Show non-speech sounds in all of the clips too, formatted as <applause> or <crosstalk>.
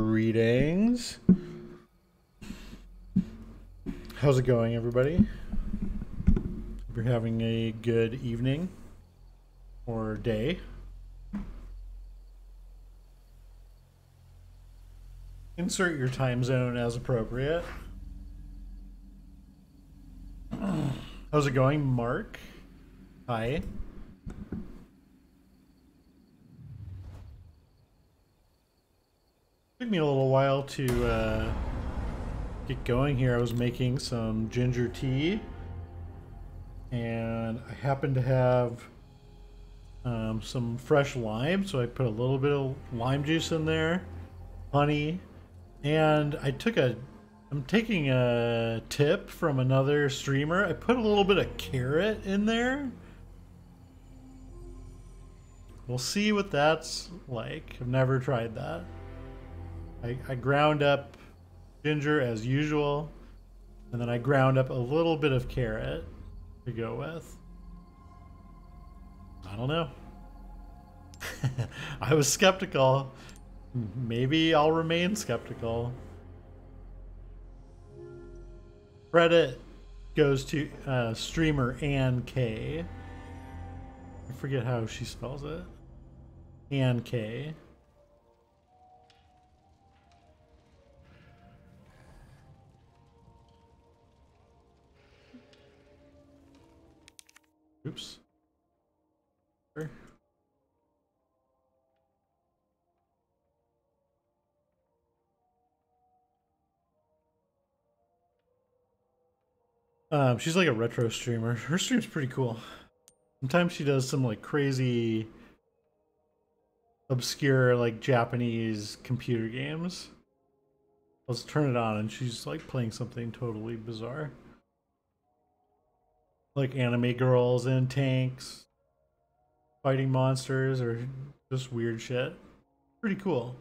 Greetings. How's it going, everybody? Hope you're having a good evening or day. Insert your time zone as appropriate. <clears throat> How's it going, Mark? Hi. Took me a little while to uh, get going here. I was making some ginger tea, and I happened to have um, some fresh lime, so I put a little bit of lime juice in there, honey, and I took a. I'm taking a tip from another streamer. I put a little bit of carrot in there. We'll see what that's like. I've never tried that. I, I ground up ginger as usual, and then I ground up a little bit of carrot to go with. I don't know. <laughs> I was skeptical. Maybe I'll remain skeptical. Credit goes to uh, streamer Ann K. I forget how she spells it. Ann K. Oops. Um, she's like a retro streamer. Her stream's pretty cool. Sometimes she does some like crazy, obscure like Japanese computer games. Let's turn it on and she's like playing something totally bizarre like anime girls in tanks fighting monsters or just weird shit. Pretty cool.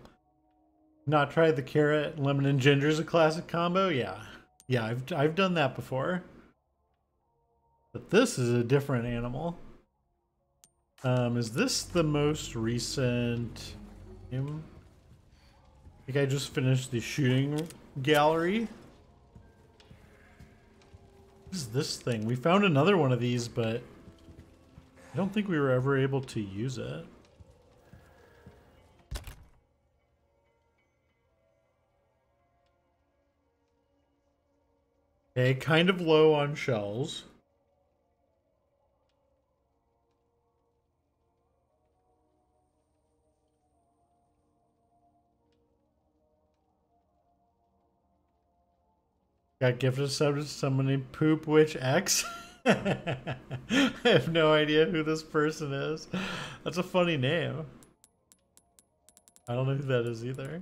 Not tried the carrot, lemon, and ginger is a classic combo? Yeah. Yeah, I've, I've done that before. But this is a different animal. Um, is this the most recent game? I think I just finished the shooting gallery. What is this thing? We found another one of these, but I don't think we were ever able to use it. Okay, kind of low on shells. Got gifted sub to somebody Poop Witch X. <laughs> I have no idea who this person is. That's a funny name. I don't know who that is either.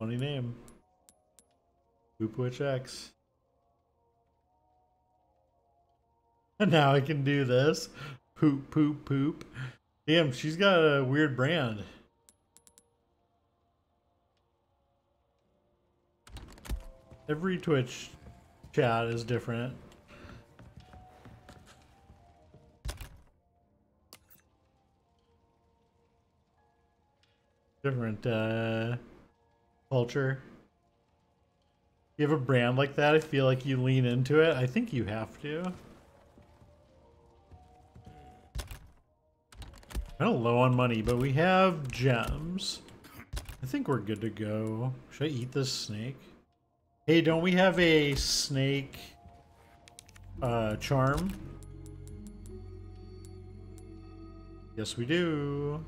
Funny name. Poop Witch X. And <laughs> now I can do this. Poop, poop, poop. Damn, she's got a weird brand. Every Twitch chat is different. Different uh, culture. You have a brand like that, I feel like you lean into it. I think you have to. Kind of low on money, but we have gems. I think we're good to go. Should I eat this snake? Hey, don't we have a snake uh, charm? Yes, we do.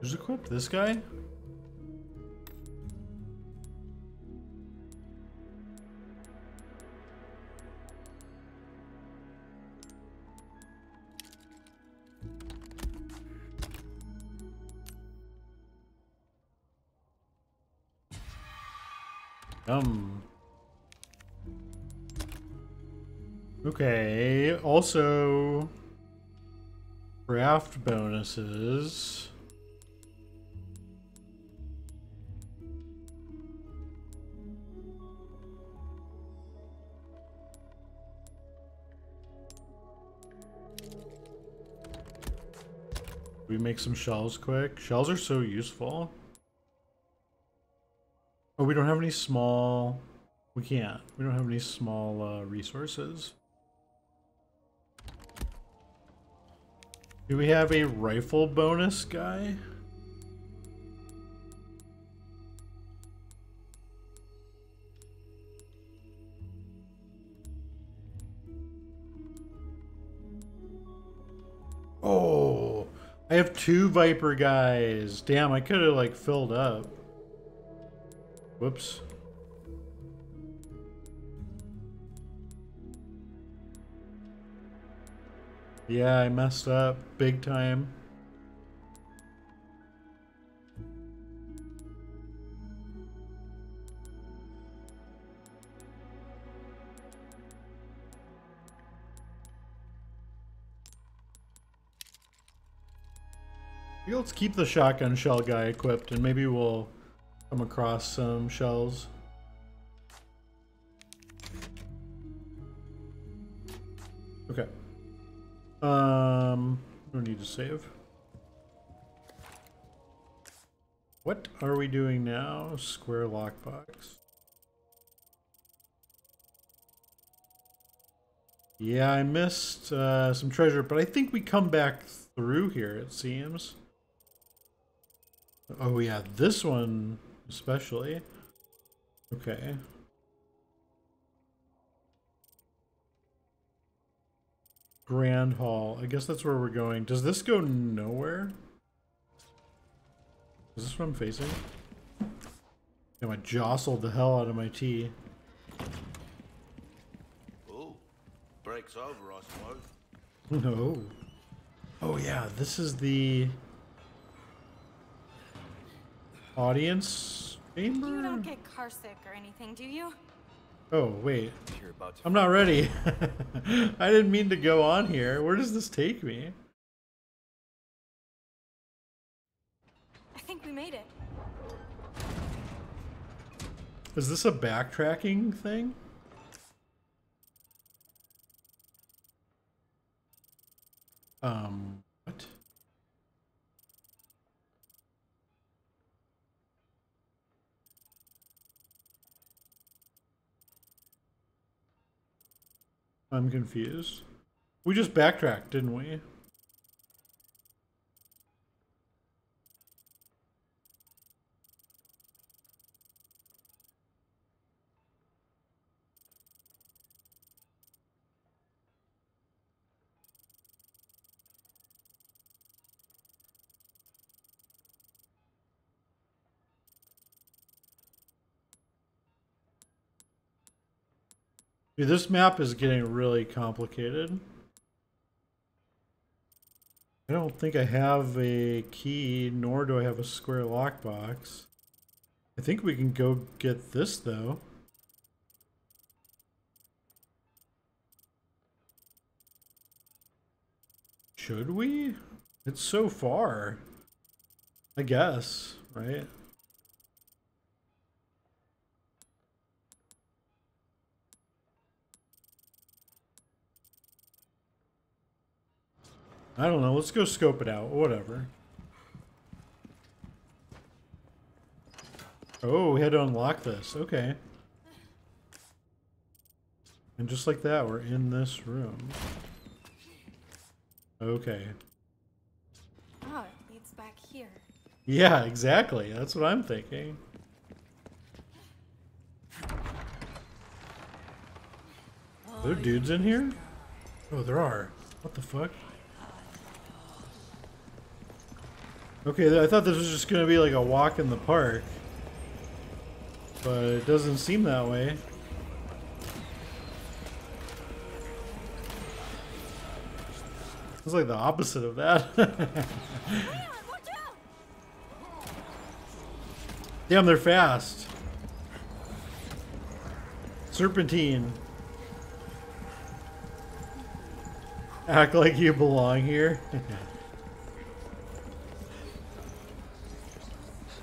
Who's equipped? This guy? Um. Okay, also craft bonuses. We make some shells quick. Shells are so useful. Oh, we don't have any small... We can't. We don't have any small uh, resources. Do we have a rifle bonus guy? Oh, I have two Viper guys. Damn, I could have like filled up. Whoops. Yeah, I messed up big time. Let's keep the shotgun shell guy equipped and maybe we'll come across some shells. Okay. Um, no need to save. What are we doing now? Square lockbox. Yeah, I missed uh, some treasure, but I think we come back through here, it seems. Oh yeah, this one especially. Okay. Grand Hall. I guess that's where we're going. Does this go nowhere? Is this what I'm facing? Damn, I jostled the hell out of my tea. Oh, breaks over, I suppose. <laughs> No. Oh yeah, this is the audience chamber? You don't get carsick or anything, do you? Oh, wait. You're about to I'm not ready. <laughs> I didn't mean to go on here. Where does this take me? I think we made it. Is this a backtracking thing? Um, what? I'm confused. We just backtracked, didn't we? Dude, this map is getting really complicated. I don't think I have a key, nor do I have a square lockbox. I think we can go get this, though. Should we? It's so far. I guess, right? I don't know. Let's go scope it out. Whatever. Oh, we had to unlock this. Okay. And just like that, we're in this room. Okay. Oh, it leads back here. Yeah, exactly. That's what I'm thinking. Are there dudes in here? Oh, there are. What the fuck? Okay, I thought this was just gonna be like a walk in the park. But it doesn't seem that way. It's like the opposite of that. <laughs> Damn, they're fast. Serpentine. Act like you belong here. <laughs>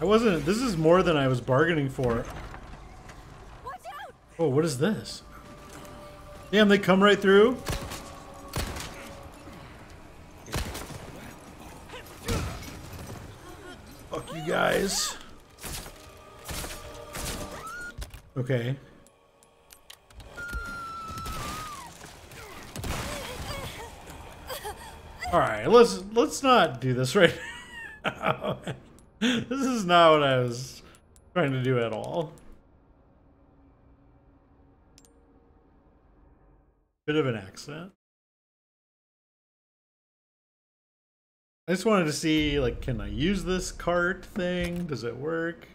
I wasn't. This is more than I was bargaining for. Oh, what is this? Damn, they come right through. Fuck you guys. Okay. All right, let's let's not do this right <laughs> now. <laughs> this is not what I was trying to do at all. Bit of an accent. I just wanted to see, like, can I use this cart thing? Does it work?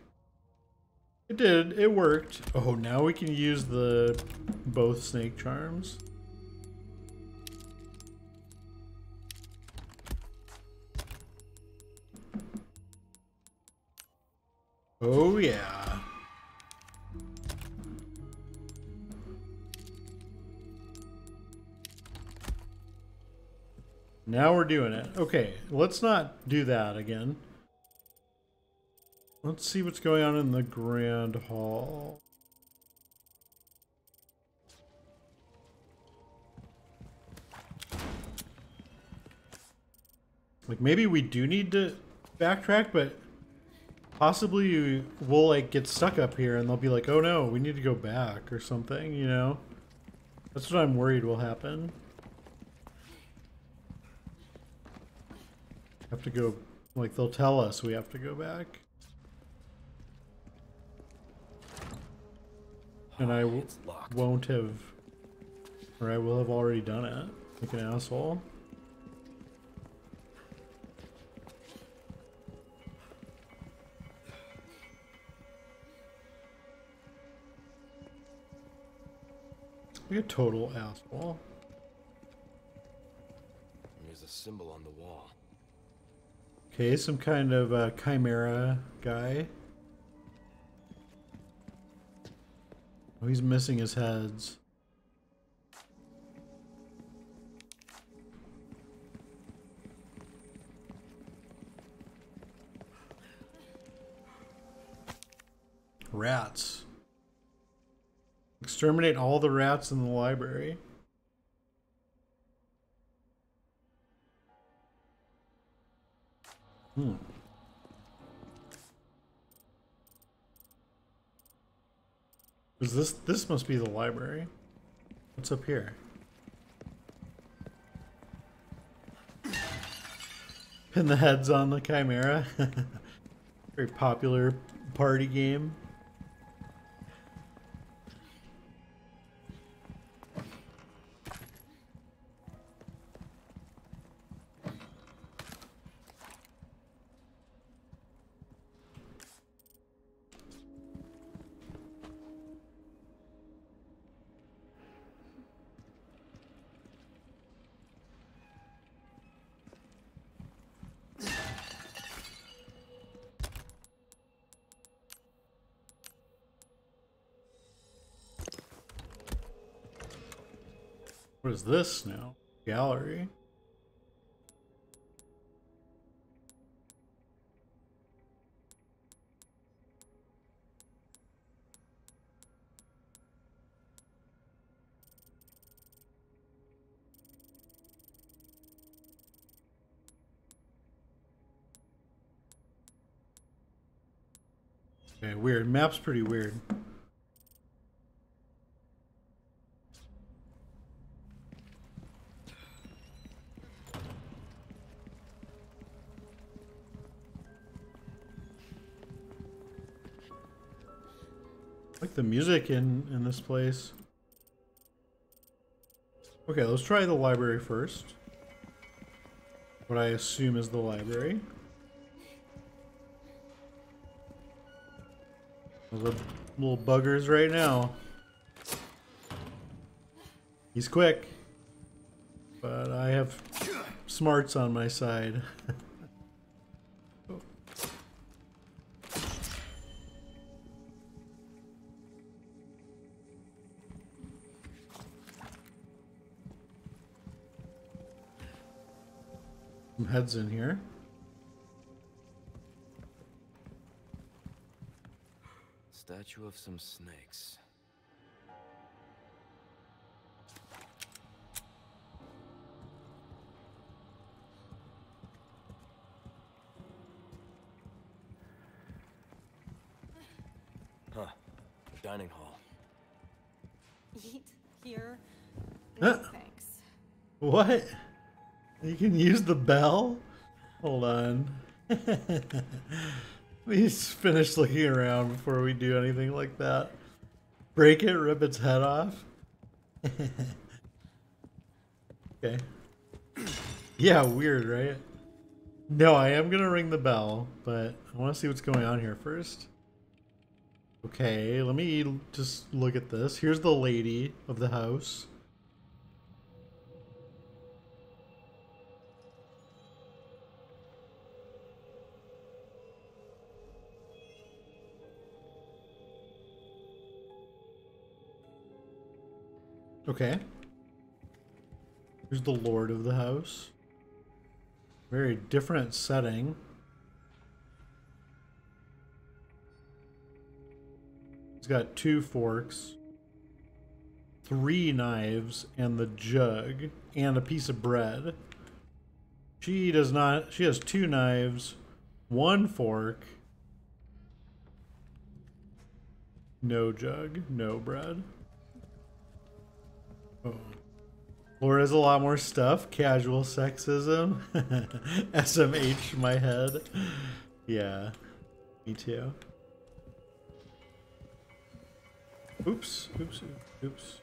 It did. It worked. Oh, now we can use the both snake charms. Oh, yeah. Now we're doing it. Okay, let's not do that again. Let's see what's going on in the Grand Hall. Like, maybe we do need to backtrack, but possibly we'll, like, get stuck up here and they'll be like, oh no, we need to go back or something, you know? That's what I'm worried will happen. Have to go, like, they'll tell us we have to go back. And I w- <sighs> It's locked. won't have, or I will have already done it, like an asshole. Like a total asshole. There's a symbol on the wall. Okay, some kind of uh, chimera guy. Oh, he's missing his heads. Rats. Exterminate all the rats in the library. Hmm. Is this this must be the library? What's up here? Pin the heads on the chimera. <laughs> Very popular party game. This now? Gallery. Okay, weird. Map's pretty weird. The music in in this place. Okay, let's try the library first. What I assume is the library. Are little buggers right now. He's quick. But I have smarts on my side. <laughs> In here. Statue of some snakes. The bell? Hold on. <laughs> Please finish looking around before we do anything like that. Break it, rip its head off. <laughs> okay. Yeah, weird, right? No, I am gonna ring the bell, but I want to see what's going on here first. Okay, let me just look at this. Here's the lady of the house. Okay. Here's the lord of the house. Very different setting. He's got two forks, three knives, and the jug, and a piece of bread. She does not, she has two knives, one fork, no jug, no bread. Oh. Laura has a lot more stuff. Casual sexism. <laughs> SMH my head. Yeah. Me too. Oops. Oops. Oops.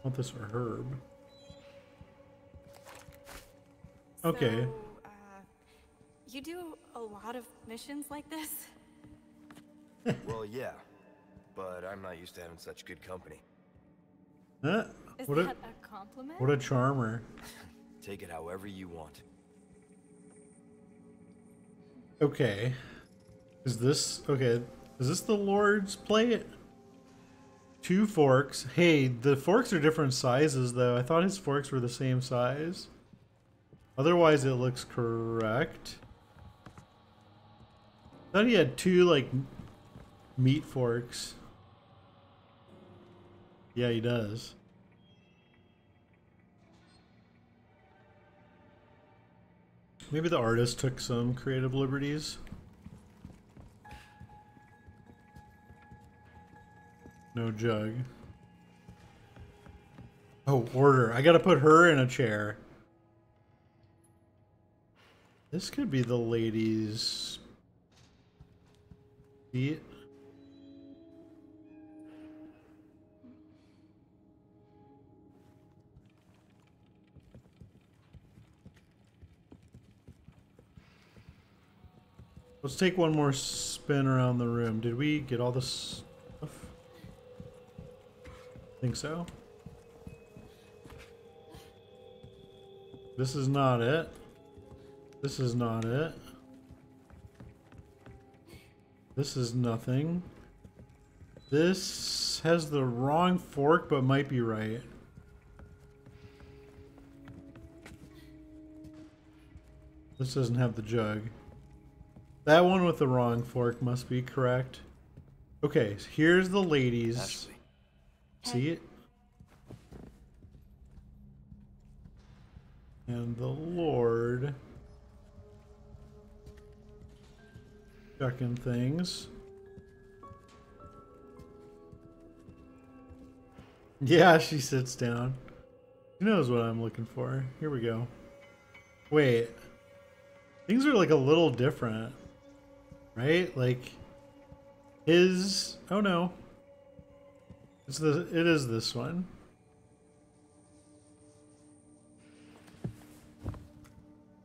I want this for Herb. Okay. So, uh, you do a lot of missions like this? <laughs> well, yeah. But I'm not used to having such good company. Huh? Is What that a a compliment? what a charmer. <laughs> Take it however you want. Okay. Is this okay? Is this the Lord's plate? Two forks. Hey, the forks are different sizes though. I thought his forks were the same size. Otherwise it looks correct. I thought he had two like meat forks. Yeah, he does. Maybe the artist took some creative liberties. No jug. Oh, order. I gotta put her in a chair. This could be the lady's seat. Let's take one more spin around the room. Did we get all this stuff? Think so. This is not it. This is not it. This is nothing. This has the wrong fork but might be right. This doesn't have the jug. That one with the wrong fork must be correct. Okay, so here's the ladies. Ashley. See it? And the Lord. Checking things. Yeah, she sits down. She knows what I'm looking for. Here we go. Wait. Things are like a little different. Right? Like his oh no. It's the it is this one.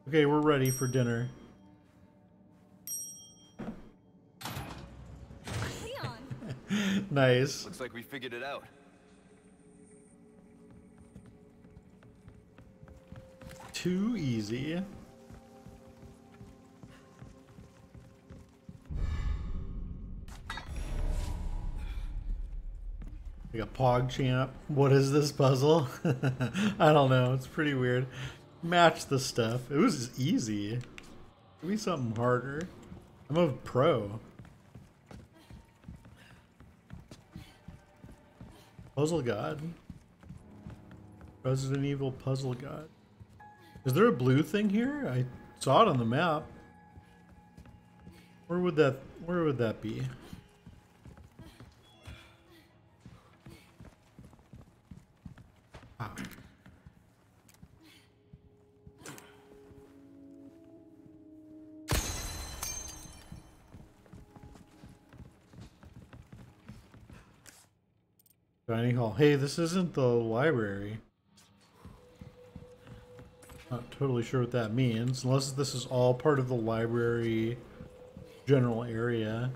Okay, we're ready for dinner. <laughs> Nice. Looks like we figured it out. Too easy. Like a pog champ. What is this puzzle? <laughs> I don't know. It's pretty weird. Match the stuff. It was easy. Give me something harder. I'm a pro. Puzzle God. Resident Evil Puzzle God. Is there a blue thing here? I saw it on the map. Where would that where would that be? Dining hall. Hey, this isn't the library. Not totally sure what that means, unless this is all part of the library general area.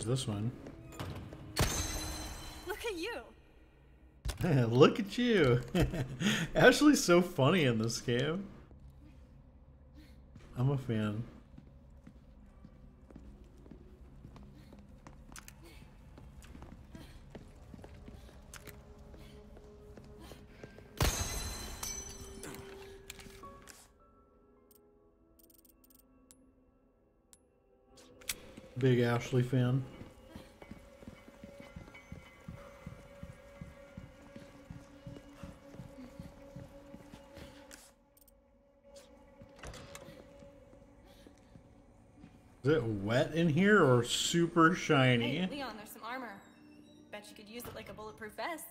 There's this one. Look at you. <laughs> Look at you. <laughs> Ashley's so funny in this game. I'm a fan. Big Ashley fan. Is it wet in here or super shiny? Hey, Leon, there's some armor. Bet you could use it like a bulletproof vest.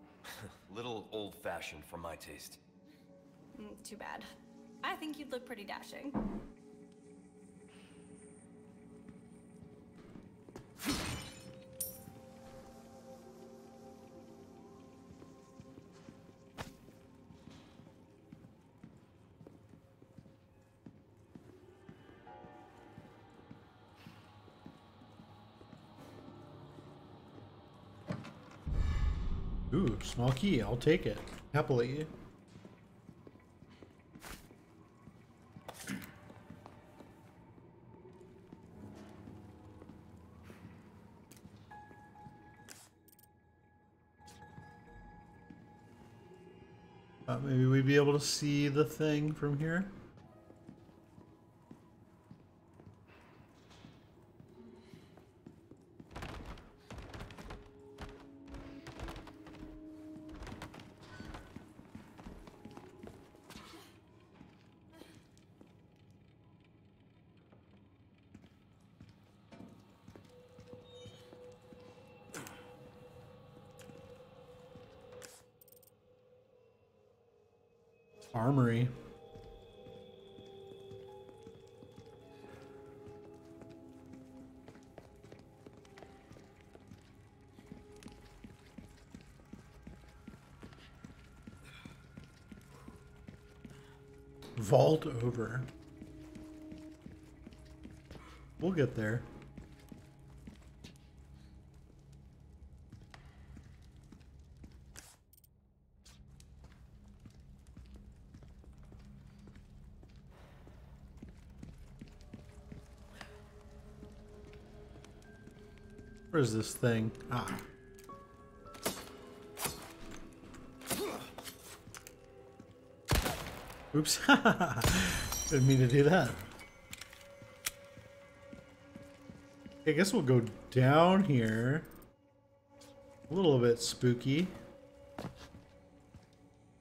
<laughs> Little old-fashioned for my taste. Mm, too bad. I think you'd look pretty dashing. Small key. I'll take it. Happily. Uh, maybe we'd be able to see the thing from here. Vault over. We'll get there. Where's this thing? Ah. Oops. <laughs> Didn't mean to do that. I guess we'll go down here. A little bit spooky.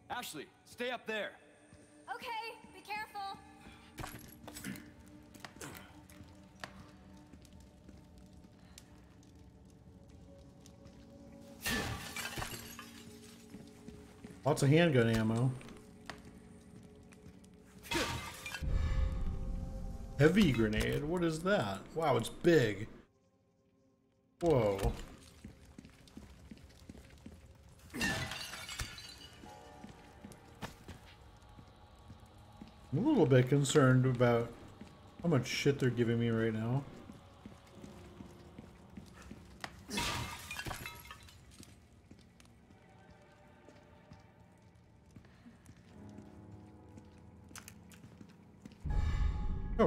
Ashley, stay up there. Okay, be careful. Lots of handgun ammo. Heavy grenade? What is that? Wow, it's big. Whoa. I'm a little bit concerned about how much shit they're giving me right now.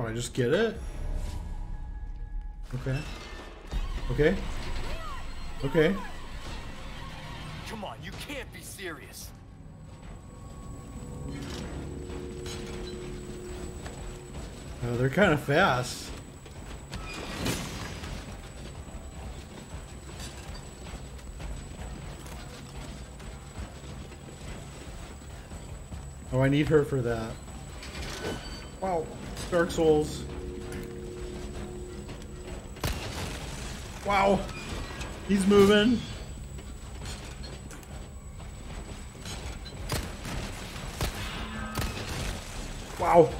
I just get it? Okay. Okay. Okay. Come on, you can't be serious. Oh, they're kind of fast. Oh, I need her for that. Wow. Dark Souls. Wow. He's moving. Wow.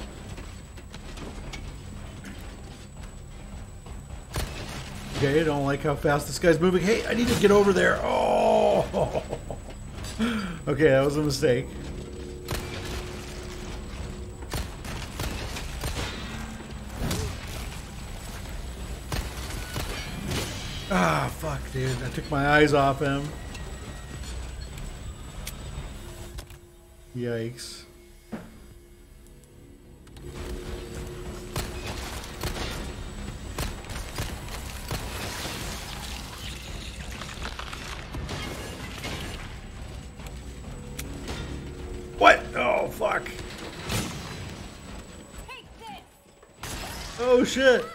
Okay, I don't like how fast this guy's moving. Hey, I need to get over there. Oh. <laughs> Okay, that was a mistake. Ah, fuck, dude. I took my eyes off him. Yikes. What? Oh, fuck. Oh, shit.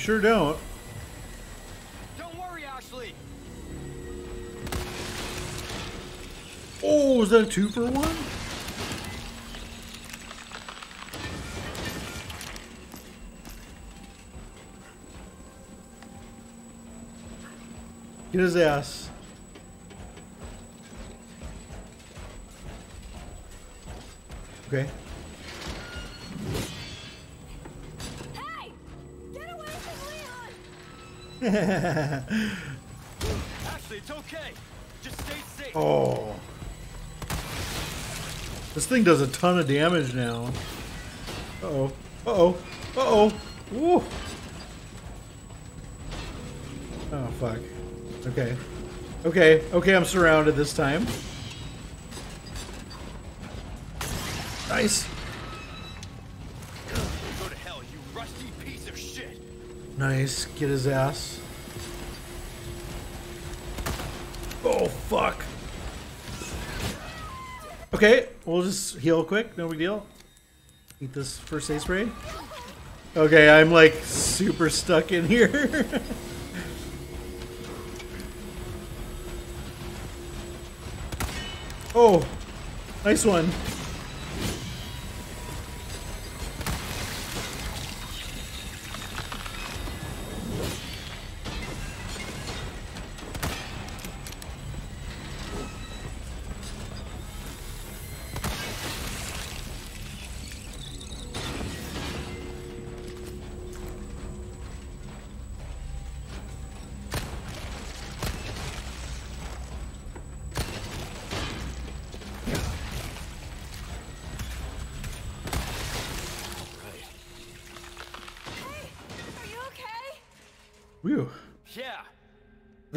Sure don't. Don't worry, Ashley. Oh, is that a two for one? Get his ass. Okay. Ashley, it's okay. Just stay safe. Oh. This thing does a ton of damage now. Uh-oh. Uh-oh. Uh-oh. Woo. Oh, fuck. Okay. Okay. Okay, I'm surrounded this time. Nice. Nice. Get his ass. Oh, fuck. Okay, we'll just heal quick. No big deal. Eat this first aid spray. Okay, I'm like super stuck in here. <laughs> oh, nice one.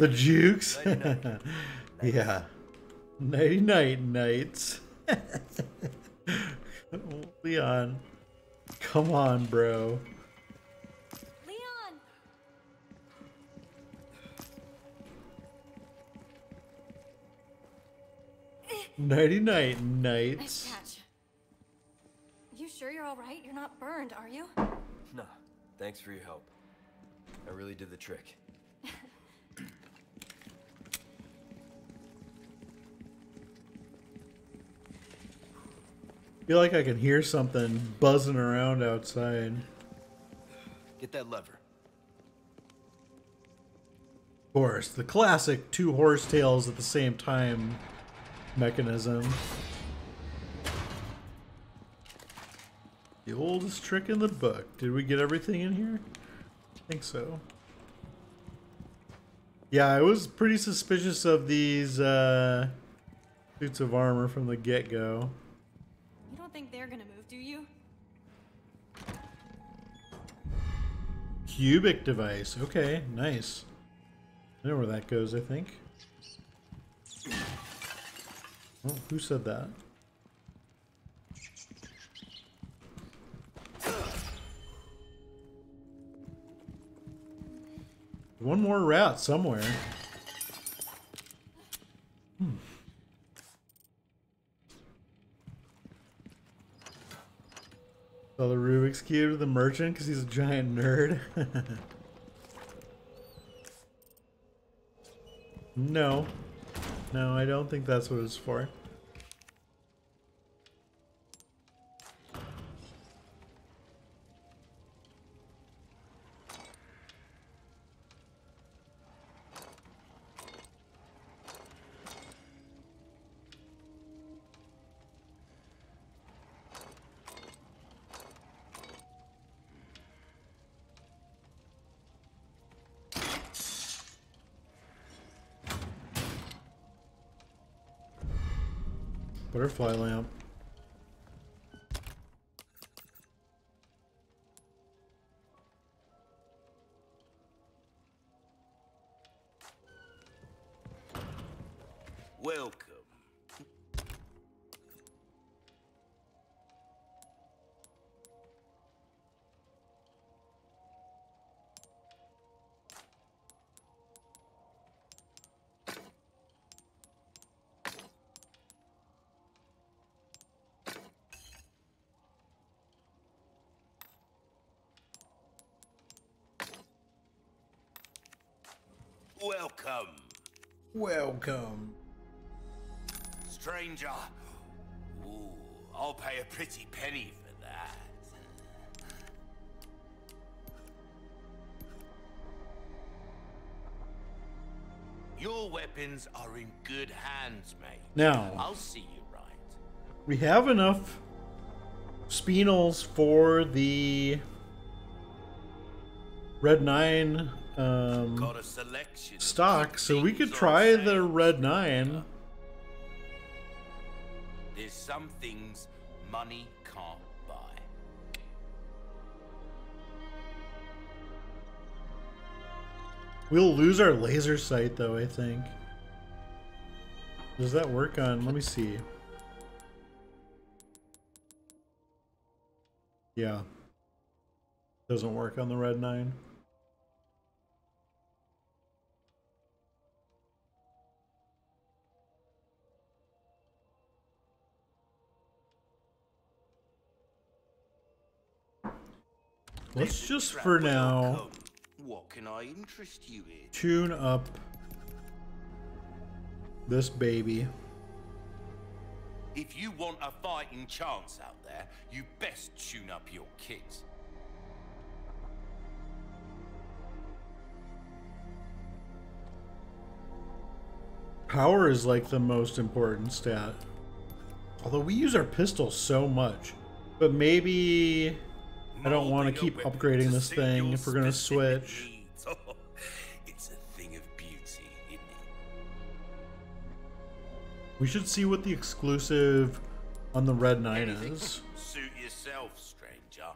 The jukes. Nighty-night. <laughs> yeah. Nighty night nights. <laughs> Leon. Come on, bro. Leon! Nighty night Nice nights. catch. You sure you're alright? You're not burned, are you? No, thanks for your help. I really did the trick. Feel like I can hear something buzzing around outside. Get that lever. Of course, the classic two horse tails at the same time mechanism. The oldest trick in the book. Did we get everything in here? I think so. Yeah, I was pretty suspicious of these uh, suits of armor from the get-go. Think they're gonna move, do you? Cubic device. Okay, nice. I know where that goes, I think. Oh, who said that? One more rat somewhere. Hmm. So the Rubik's Cube to the merchant because he's a giant nerd. <laughs> no. No, I don't think that's what it's for. Butterfly lamp. Welcome, Welcome. stranger. Ooh, I'll pay a pretty penny for that. Your weapons are in good hands, mate. Now, I'll see you right. we have enough spinels for the Red 9 um, Got a selection. stock, so we could try the. Red 9. There's some things money can't buy. We'll lose our laser sight though, I think. Does that work on? Let me see. Yeah. Doesn't work on the red 9. Let's just for now What can I interest you in? tune up this baby. If you want a fighting chance out there, you best tune up your kit. Power is like the most important stat. Although we use our pistol so much. But maybe I don't want to keep upgrading this thing if we're going to switch. needs. <laughs> it's a thing of beauty, isn't it? We should see what the exclusive on the Red 9 Anything is. Suit yourself, stranger.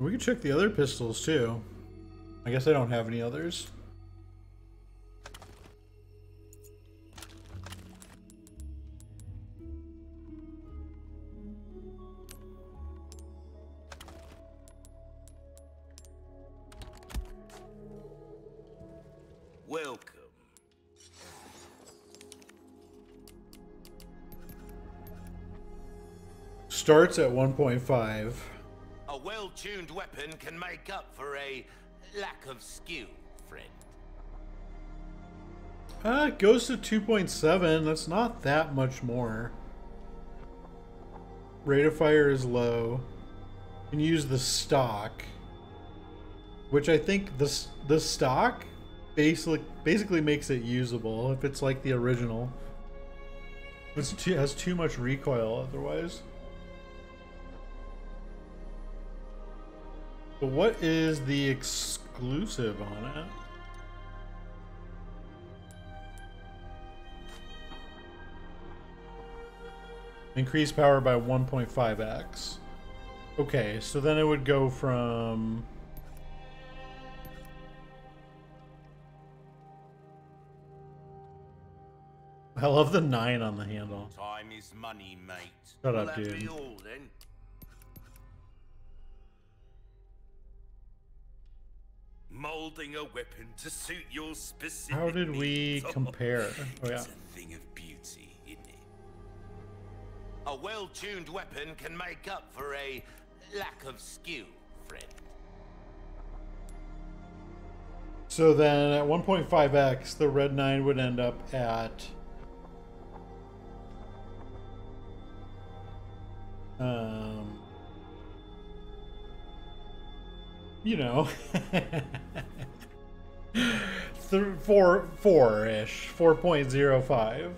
We can check the other pistols too. I guess I don't have any others. Starts at 1.5. A well-tuned weapon can make up for a lack of skill, friend. Uh, it goes to 2.7. That's not that much more. Rate of fire is low. You can use the stock, which I think the the stock basically basically makes it usable if it's like the original. It has too much recoil otherwise. But what is the exclusive on it? Increase power by 1.5x. Okay, so then it would go from. I love the 9 on the handle. Time is money, mate. Shut up, dude. Molding a weapon to suit your specific How did we. Oh, compare? Oh, yeah. It's a thing of beauty, isn't it? A well-tuned weapon can make up for a lack of skill, friend. So then at 1.5x, the red 9 would end up at. Um. You know. th- four, four ish. 4.05.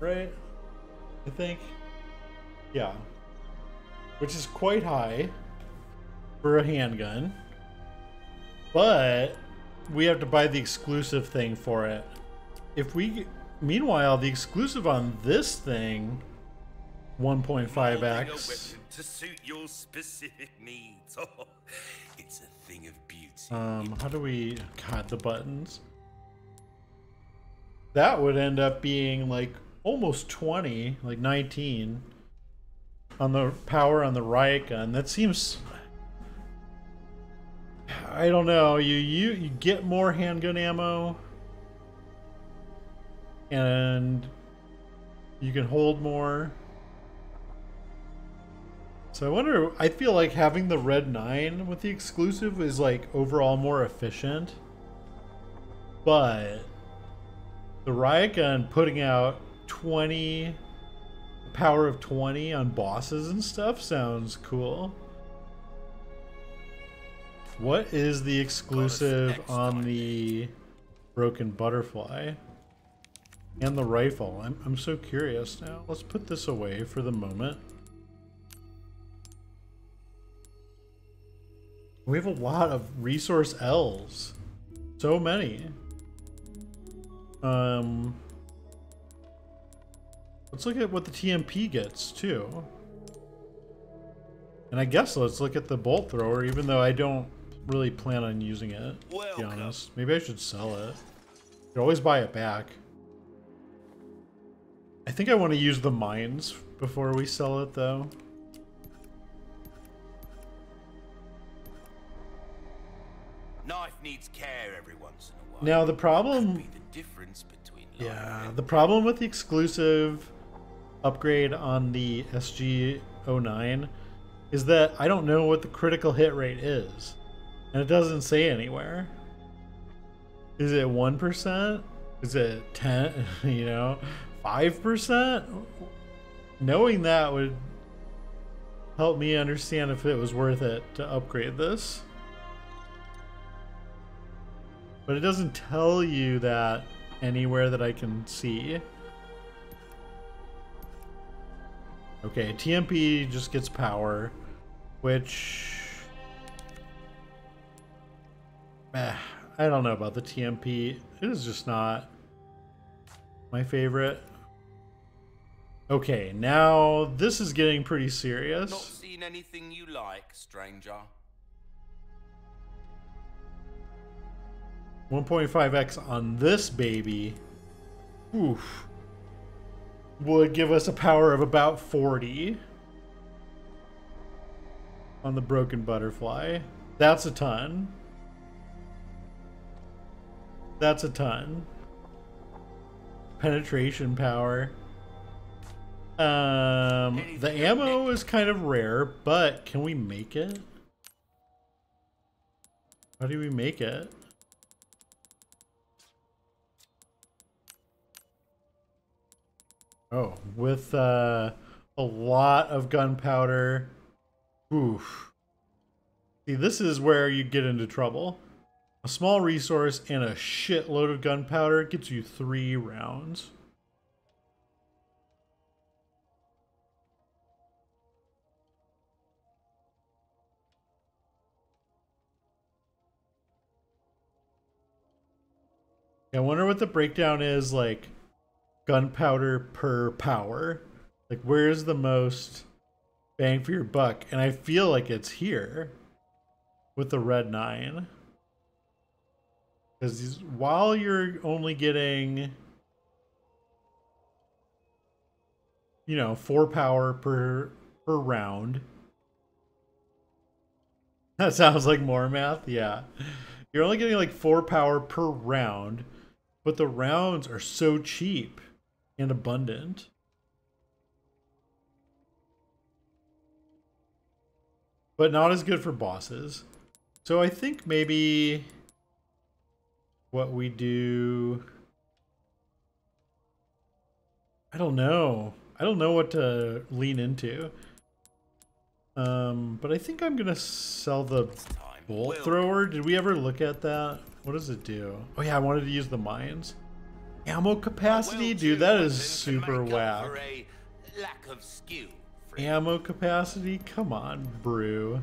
Right? I think. Yeah. Which is quite high for a handgun. But we have to buy the exclusive thing for it. If we meanwhile the exclusive on this thing 1.5x to suit your specific needs. Oh, <laughs> it's a thing of beauty. um how do we god the buttons that would end up being like almost 20 like 19 on the power on the riot gun that seems I don't know. You you you get more handgun ammo, and you can hold more. So I wonder. I feel like having the red nine with the exclusive is like overall more efficient, but the riot gun putting out twenty power of 20 on bosses and stuff sounds cool. What is the exclusive on the broken butterfly? And the rifle. I'm, I'm so curious now. Let's put this away for the moment. We have a lot of resource L's. So many. Um, let's look at what the TMP gets too. And I guess let's look at the bolt thrower, even though I don't really plan on using it. To be honest, maybe I should sell it. You can always buy it back. I think I want to use the mines before we sell it, though. Knife needs care every once in a while. Now the problem the difference between life Yeah, the problem with the exclusive upgrade on the SG09 is that I don't know what the critical hit rate is. And it doesn't say anywhere. Is it 1%? Is it 10, <laughs> you know, 5%? Knowing that would help me understand if it was worth it to upgrade this. But it doesn't tell you that anywhere that I can see. Okay, TMP just gets power, which. Eh, I don't know about the TMP. It is just not my favorite. Okay, now this is getting pretty serious. Not seen anything you like, stranger. 1.5x on this baby, oof, would give us a power of about 40 on the broken butterfly. That's a ton. That's a ton. Penetration power. Um, the ammo is kind of rare, but can we make it? How do we make it? Oh, with uh, a lot of gunpowder. Oof. See, this is where you get into trouble. A small resource and a shitload of gunpowder gets you three rounds. I wonder what the breakdown is like gunpowder per power. Like, where's the most bang for your buck? And I feel like it's here with the red nine. Because while you're only getting, you know, four power per per round, <laughs> That sounds like more math. Yeah. You're only getting like four power per round, but the rounds are so cheap and abundant. But not as good for bosses. So I think maybe what we do. I don't know. I don't know what to lean into. Um, but I think I'm gonna sell the bolt thrower. Did we ever look at that? What does it do? Oh yeah, I wanted to use the mines. Ammo capacity, dude, that is super whack. Lack of skill. Ammo capacity, come on, brew.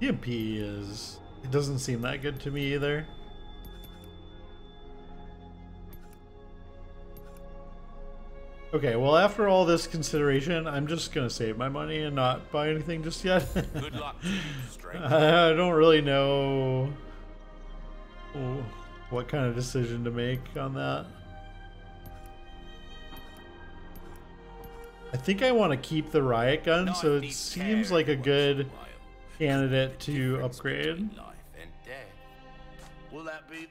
TMP is. It doesn't seem that good to me either. Okay, well, after all this consideration, I'm just gonna save my money and not buy anything just yet. Good luck you. <laughs> I don't really know what kind of decision to make on that. I think I want to keep the riot gun, Knife so it seems like a good candidate to upgrade. Life and death. Will that be?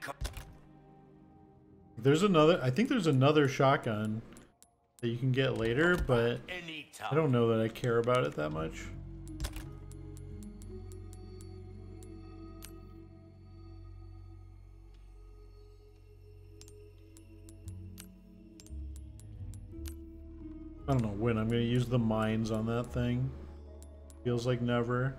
There's another. I think there's another shotgun that you can get later, but I don't know that I care about it that much. I don't know when I'm gonna use the mines on that thing. Feels like never.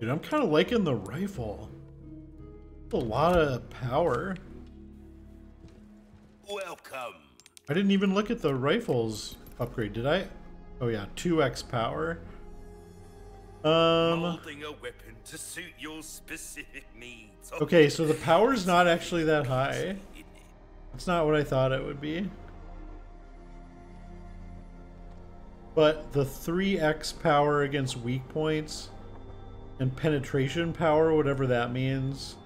Dude, I'm kind of liking the rifle. A lot of power. Welcome. I didn't even look at the rifles upgrade, did I? Oh yeah, 2x power. Um Molding a weapon to suit your specific needs. Okay, so the power's not actually that high. It's not what I thought it would be. But the 3x power against weak points and penetration power, whatever that means,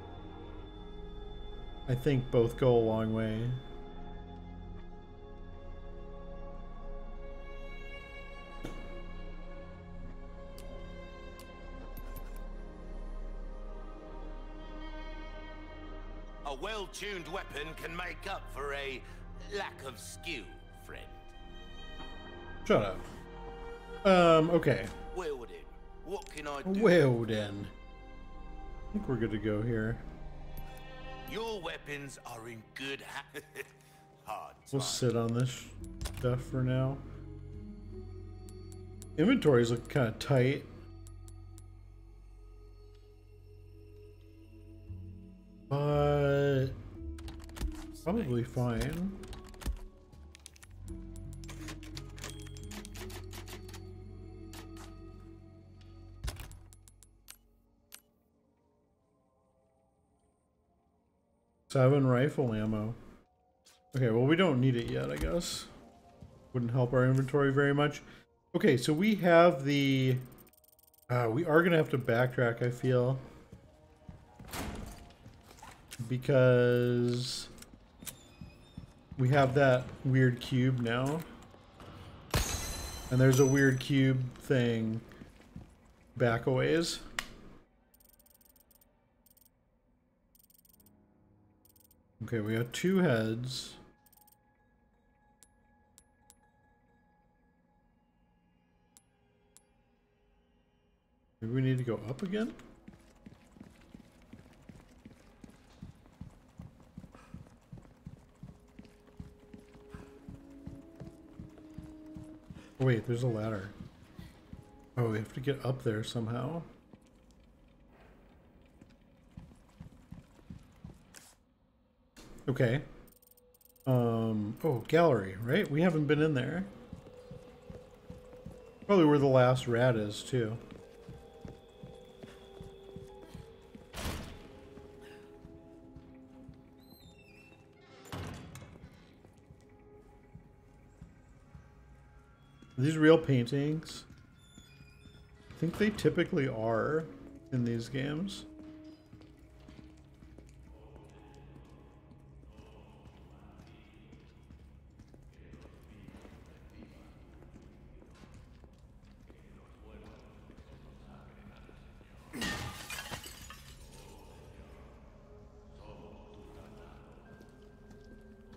I think both go a long way. Well-tuned weapon can make up for a lack of skill, friend. Shut up. Um, okay. Well then, what can I do? Well then. I think we're good to go here. Your weapons are in good hands. <laughs> We'll sit on this stuff for now. Inventories look kind of tight. But probably fine. Seven rifle ammo. Okay, well, we don't need it yet, I guess. Wouldn't help our inventory very much. Okay, so we have the... Uh, we are going to have to backtrack, I feel. Because... We have that weird cube now. And there's a weird cube thing back a ways. Okay, we got two heads. Maybe we need to go up again? Oh, wait, there's a ladder. Oh, we have to get up there somehow. Okay. Um, oh, gallery, right? We haven't been in there. Probably where the last rat is, too. Are these real paintings? I think they typically are. in these games.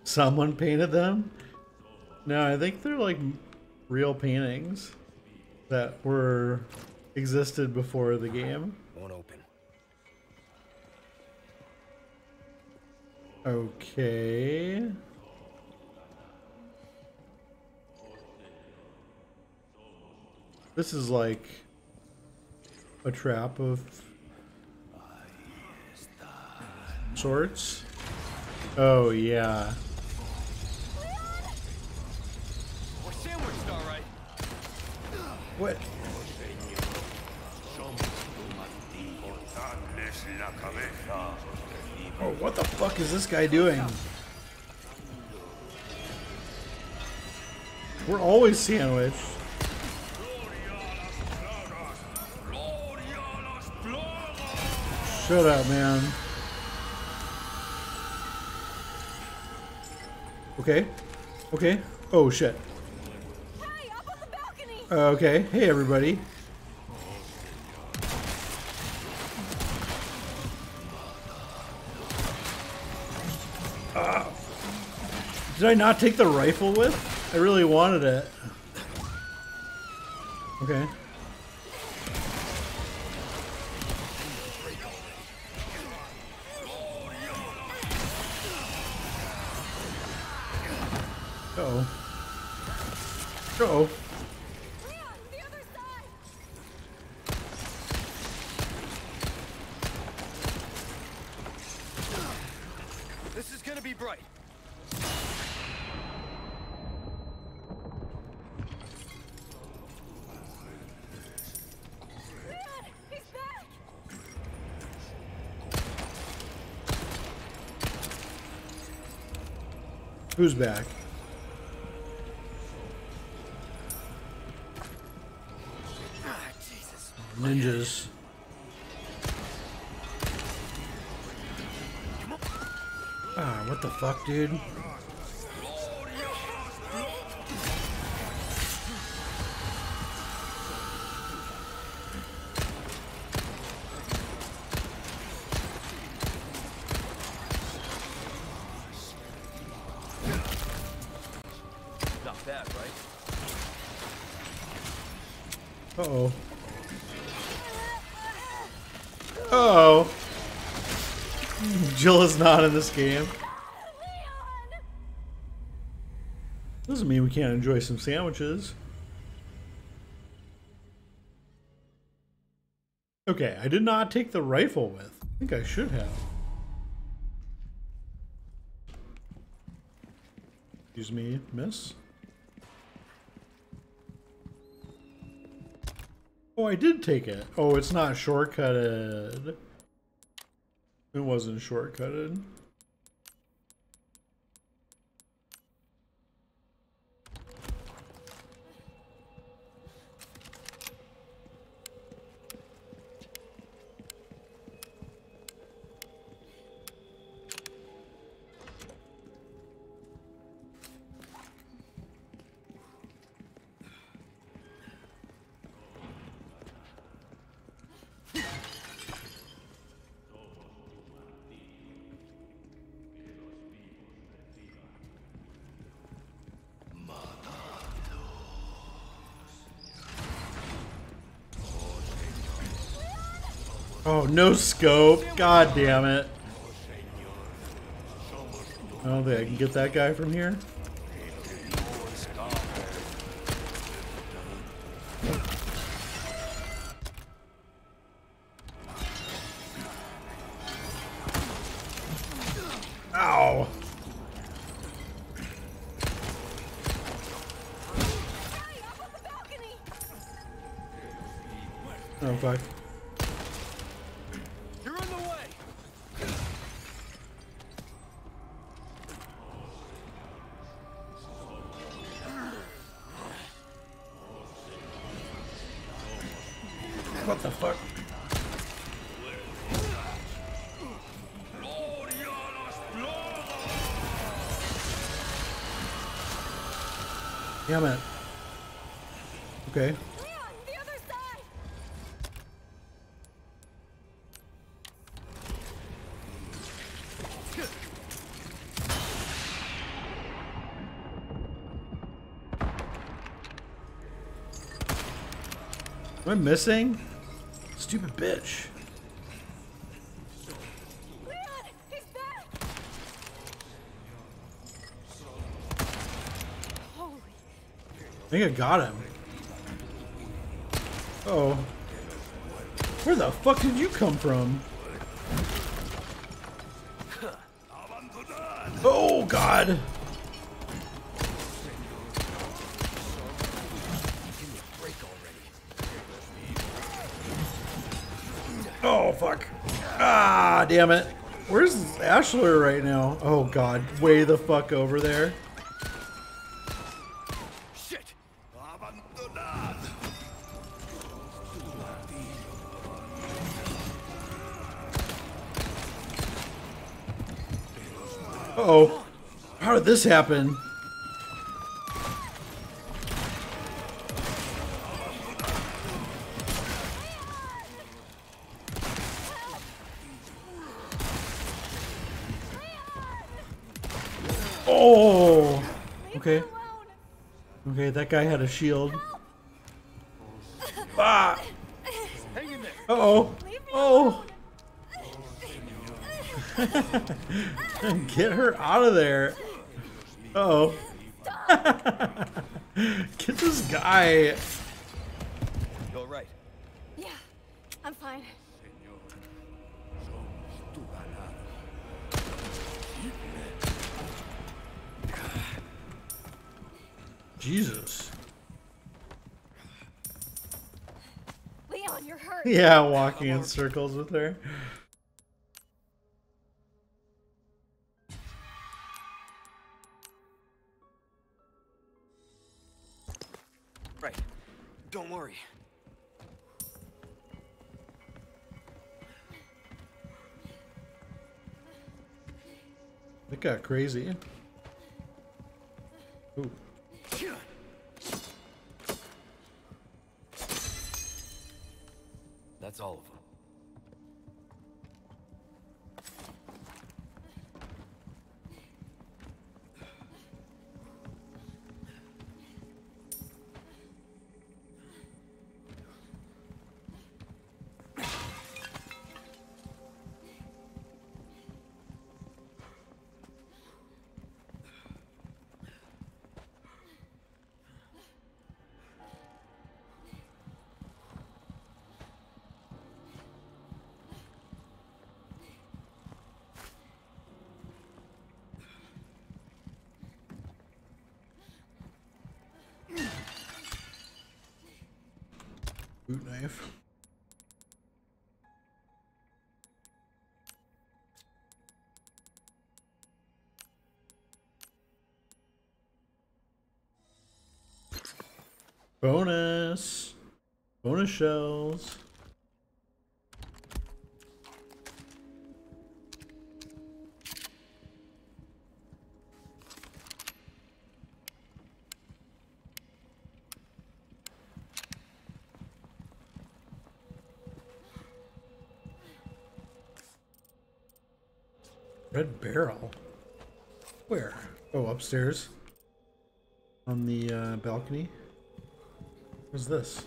Someone painted them? No, I think they're like real paintings that were existed before the game. Won't open. Okay. This is like a trap of sorts. Oh yeah. What? Oh, what the fuck is this guy doing? We're always sandwiched. Shut up, man. Okay. Okay. Oh, shit. Hey, up on the balcony! Uh, okay. Hey, everybody. Ah. Did I not take the rifle with? I really wanted it. Okay. Who's back? Ninjas. Ah, what the fuck, dude? Not in this game. Doesn't mean we can't enjoy some sandwiches. Okay, I did not take the rifle with. I think I should have. Excuse me, miss. Oh, I did take it. Oh, it's not shortcutted. Wasn't shortcutted. No scope. God damn it. I don't think I can get that guy from here. What the fuck? Damn it. Okay. Am missing? Stupid bitch. I think I got him. Oh. Where the fuck did you come from? Oh god! Ah, damn it. Where's Ashler right now? Oh god, way the fuck over there. Shit! Uh-oh. How did this happen? Shield. Ah. Uh-oh. Oh. <laughs> Get her out of there. Uh oh. <laughs> Get this guy. Yeah, walking in circles with her. Right. Don't worry. It got crazy. Bonus. Bonus shells. Red barrel. Where? Oh, upstairs. On the uh, balcony. What's this?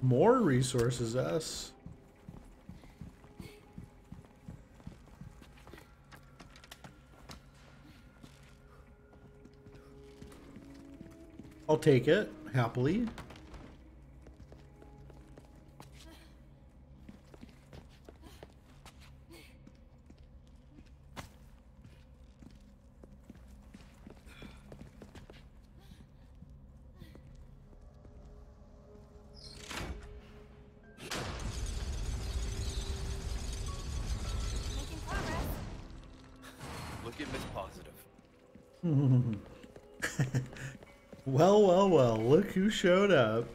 More resources, S. I'll take it happily. <laughs> well, well, well, look who showed up.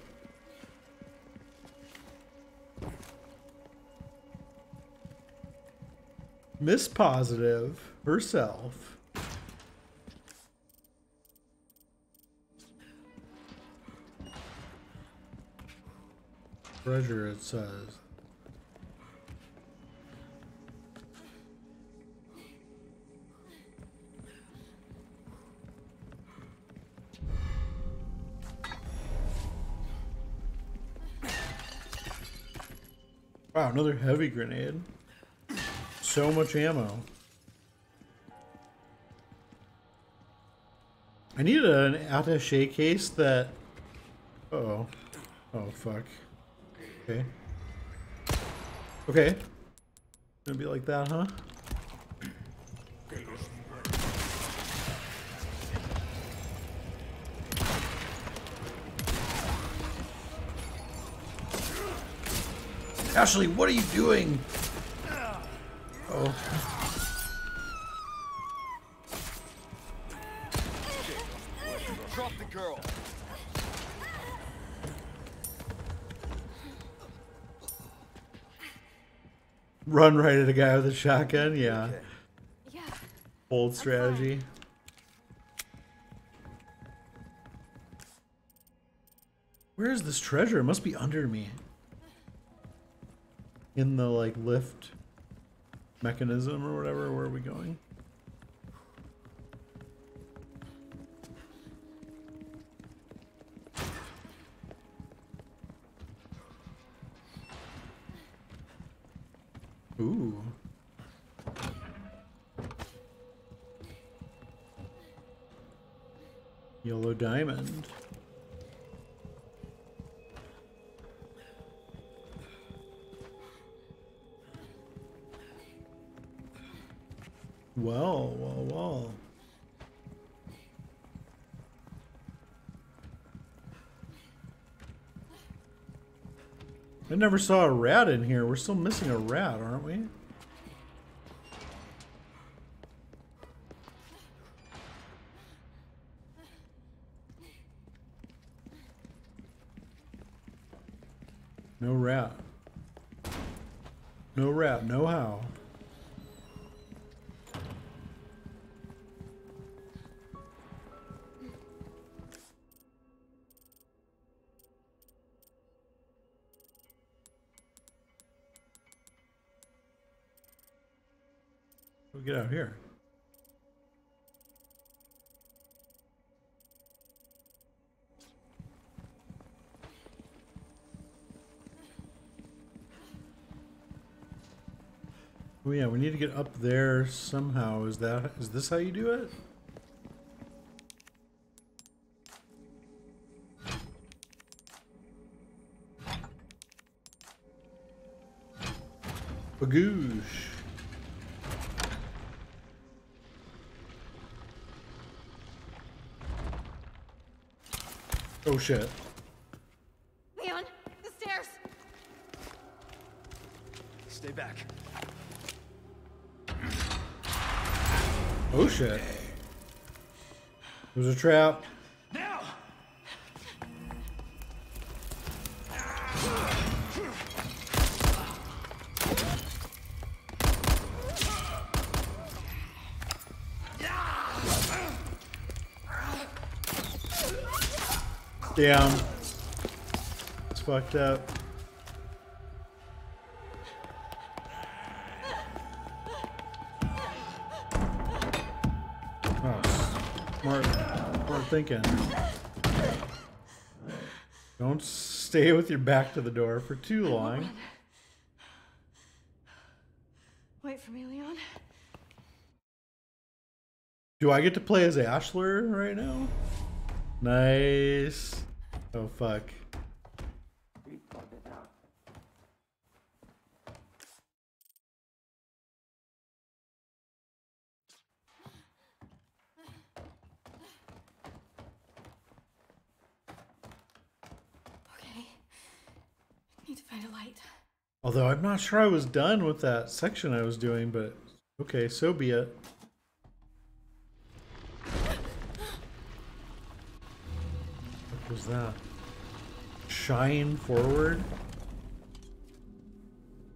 Miss Positive herself. Treasure, it says. Wow, another heavy grenade. So much ammo. I need an attache case that. Uh oh. Oh, fuck. Okay. Okay. Gonna be like that, huh? Ashley, what are you doing? Oh. Drop the girl. Run right at a guy with a shotgun? Yeah. Yeah. Bold strategy. Where is this treasure? It must be under me. In the like lift mechanism or whatever. Where are we going? Never saw a rat in here. We're still missing a rat, aren't we? Yeah, we need to get up there somehow. Is that is this how you do it? Bagoosh. Oh shit. Leon, the stairs. Stay back. Shit. There's a trap. Now! Damn. It's fucked up. Thinking. Don't stay with your back to the door for too long. Wait for me, Leon. Do I get to play as Ashler right now? Nice. Oh fuck. Okay. Need to find a light. Although I'm not sure I was done with that section I was doing, but okay, so be it. What was that? Shine forward?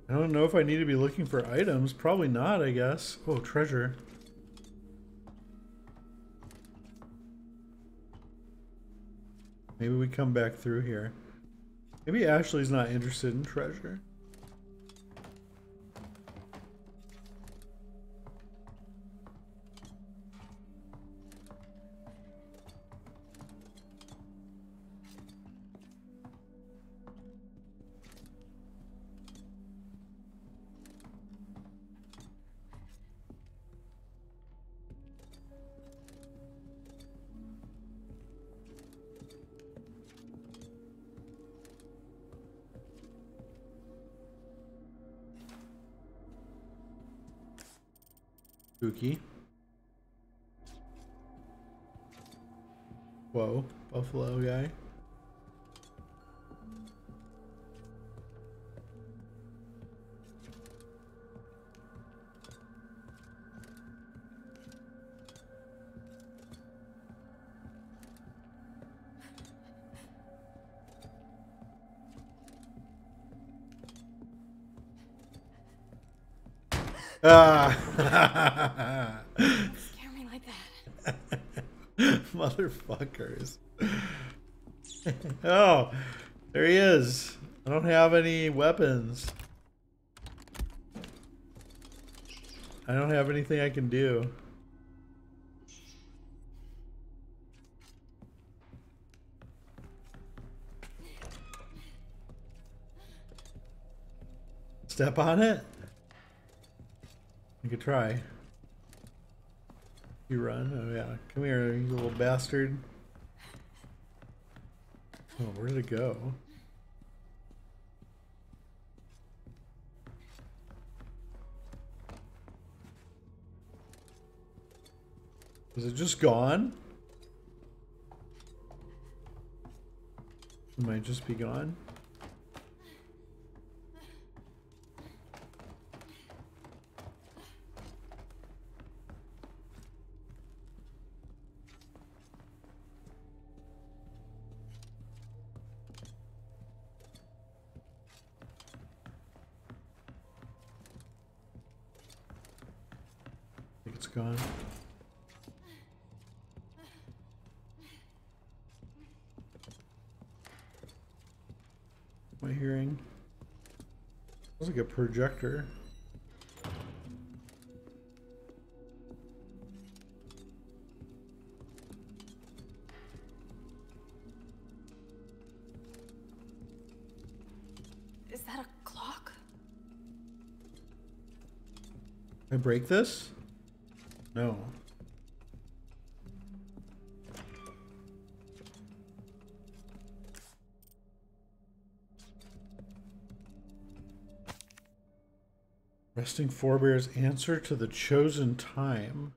I don't know if I need to be looking for items. Probably not, I guess. Oh, treasure. Maybe we come back through here. Maybe Ashley's not interested in treasure. Spooky. Whoa, buffalo guy. Ah. <laughs> Scare me like that. Motherfuckers. <laughs> oh, there he is. I don't have any weapons. I don't have anything I can do. Step on it? You could try. You run? Oh yeah. Come here, you little bastard. Oh, where did it go? Is it just gone? It might just be gone. Projector. Is that a clock? I break this? No. Forebears answer to the chosen time.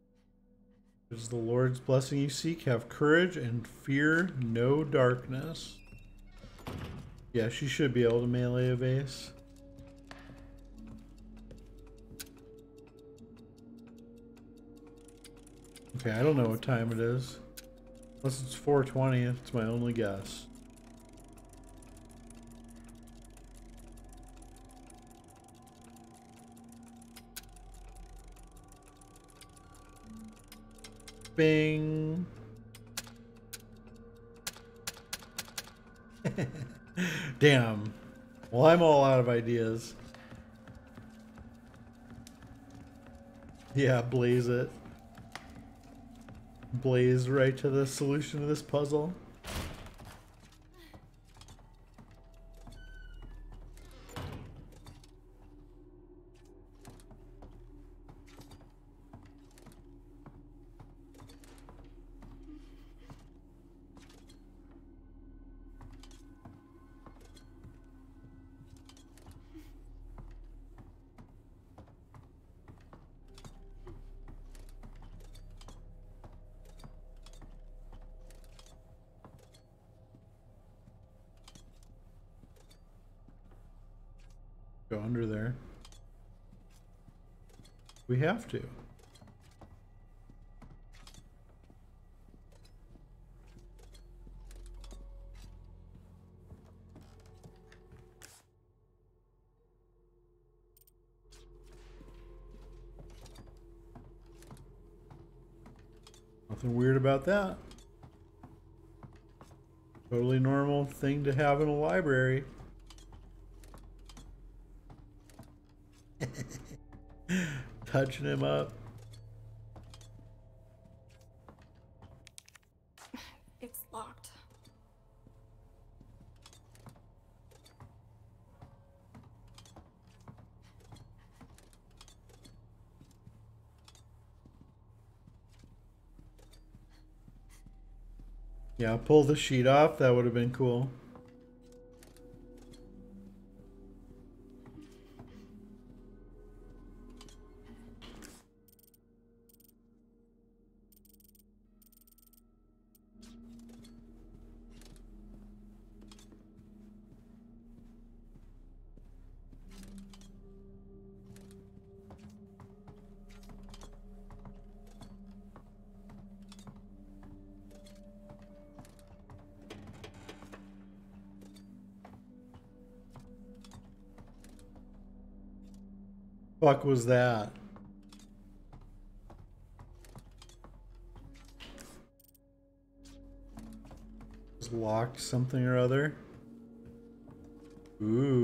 Is the Lord's blessing you seek. Have courage and fear no darkness. Yeah, she should be able to melee a vase. Okay, I don't know what time it is. Unless it's 420, it's my only guess. Bing. <laughs> Damn. Well, I'm all out of ideas. Yeah, blaze it. Blaze right to the solution to this puzzle. Go under there. We have to. Nothing weird about that. Totally normal thing to have in a library. Touching him up. It's locked. Yeah, pull the sheet off. That would have been cool. Fuck was that? Was locked something or other? Ooh.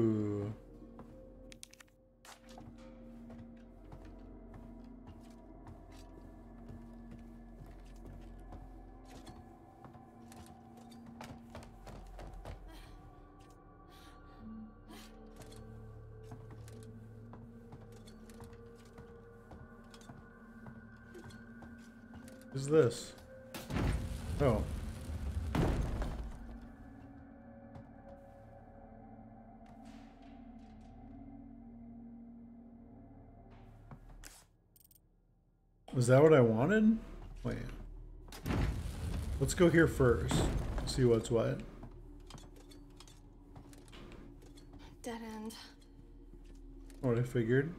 That what I wanted? Wait. Let's go here first. See what's what. Dead end. What I figured.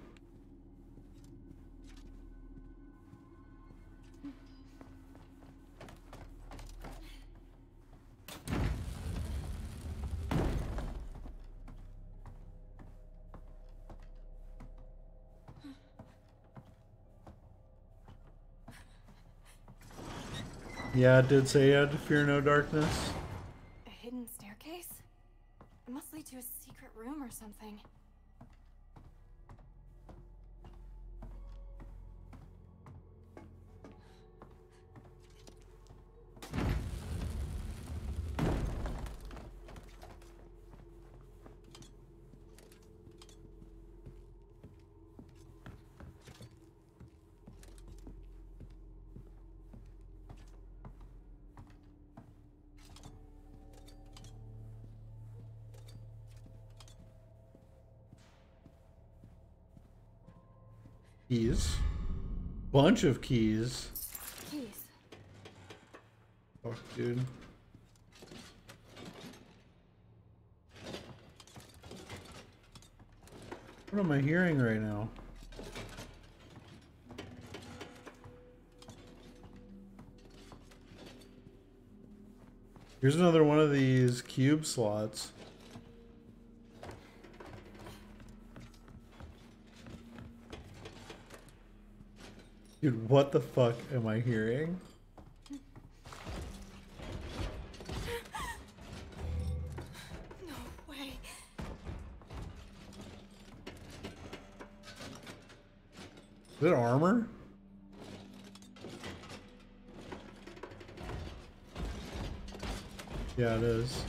Yeah, it did say you had to fear no darkness. Bunch of keys. Keys. Fuck, dude. What am I hearing right now? Here's another one of these cube slots. Dude, what the fuck am I hearing? No way. Is it armor? Yeah, it is.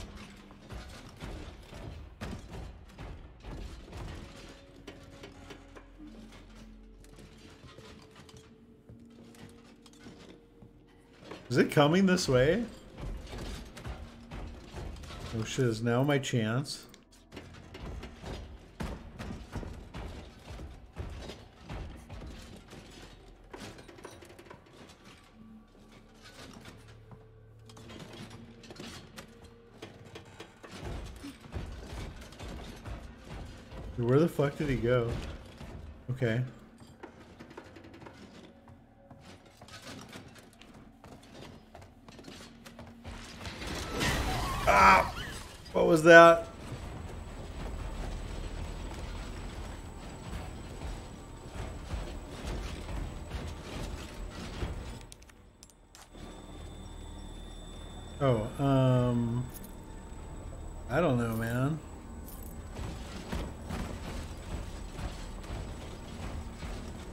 Is it coming this way? Oh shit, is now my chance? Where the fuck did he go? Okay. Was that? Oh, um... I don't know, man.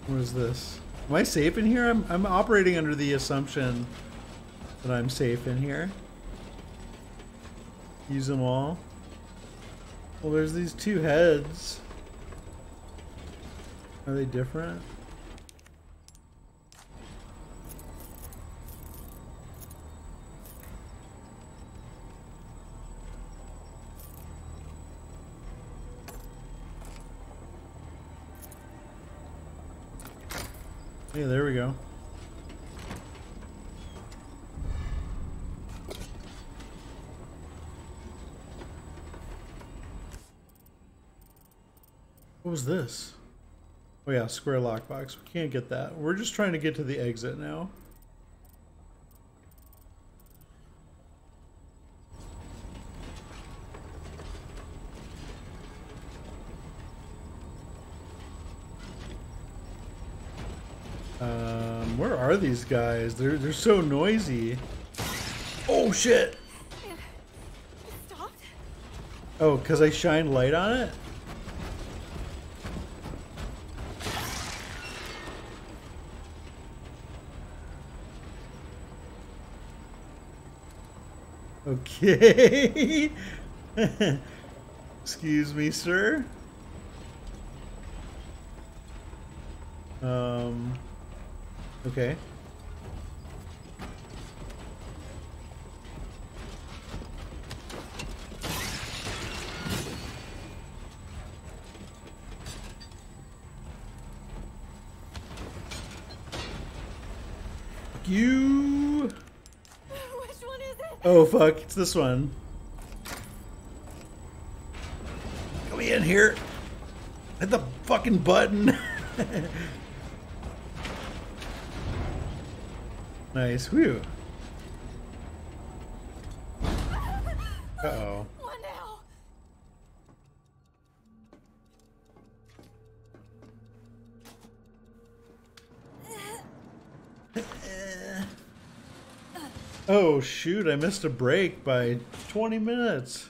What is this? Am I safe in here? I'm, I'm operating under the assumption that I'm safe in here. Use them all. Well, there's these two heads. Are they different? Yeah, there we go. What was this? Oh yeah, square lockbox. We can't get that. We're just trying to get to the exit now. Um, where are these guys? They're they're so noisy. Oh shit! Oh, cause I shine light on it. Okay. <laughs> Excuse me, sir. Um. Okay. Fuck You. Which one is it? Oh fuck, it's this one. Come in here. Hit the fucking button. <laughs> nice, whew. Shoot, I missed a break by 20 minutes.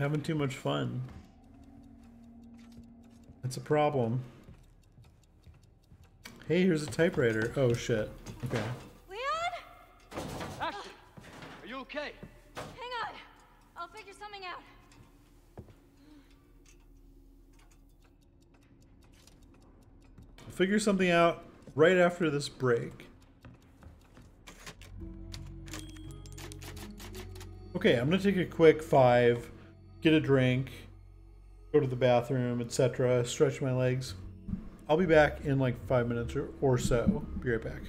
Having too much fun. That's a problem. Hey, here's a typewriter. Oh shit. Okay. Leon? Ashley, are you okay? Hang on. I'll figure something out. I'll figure something out right after this break. Okay, I'm gonna take a quick five, get a drink, go to the bathroom, etc., stretch my legs. I'll be back in like five minutes or, or so. Be right back.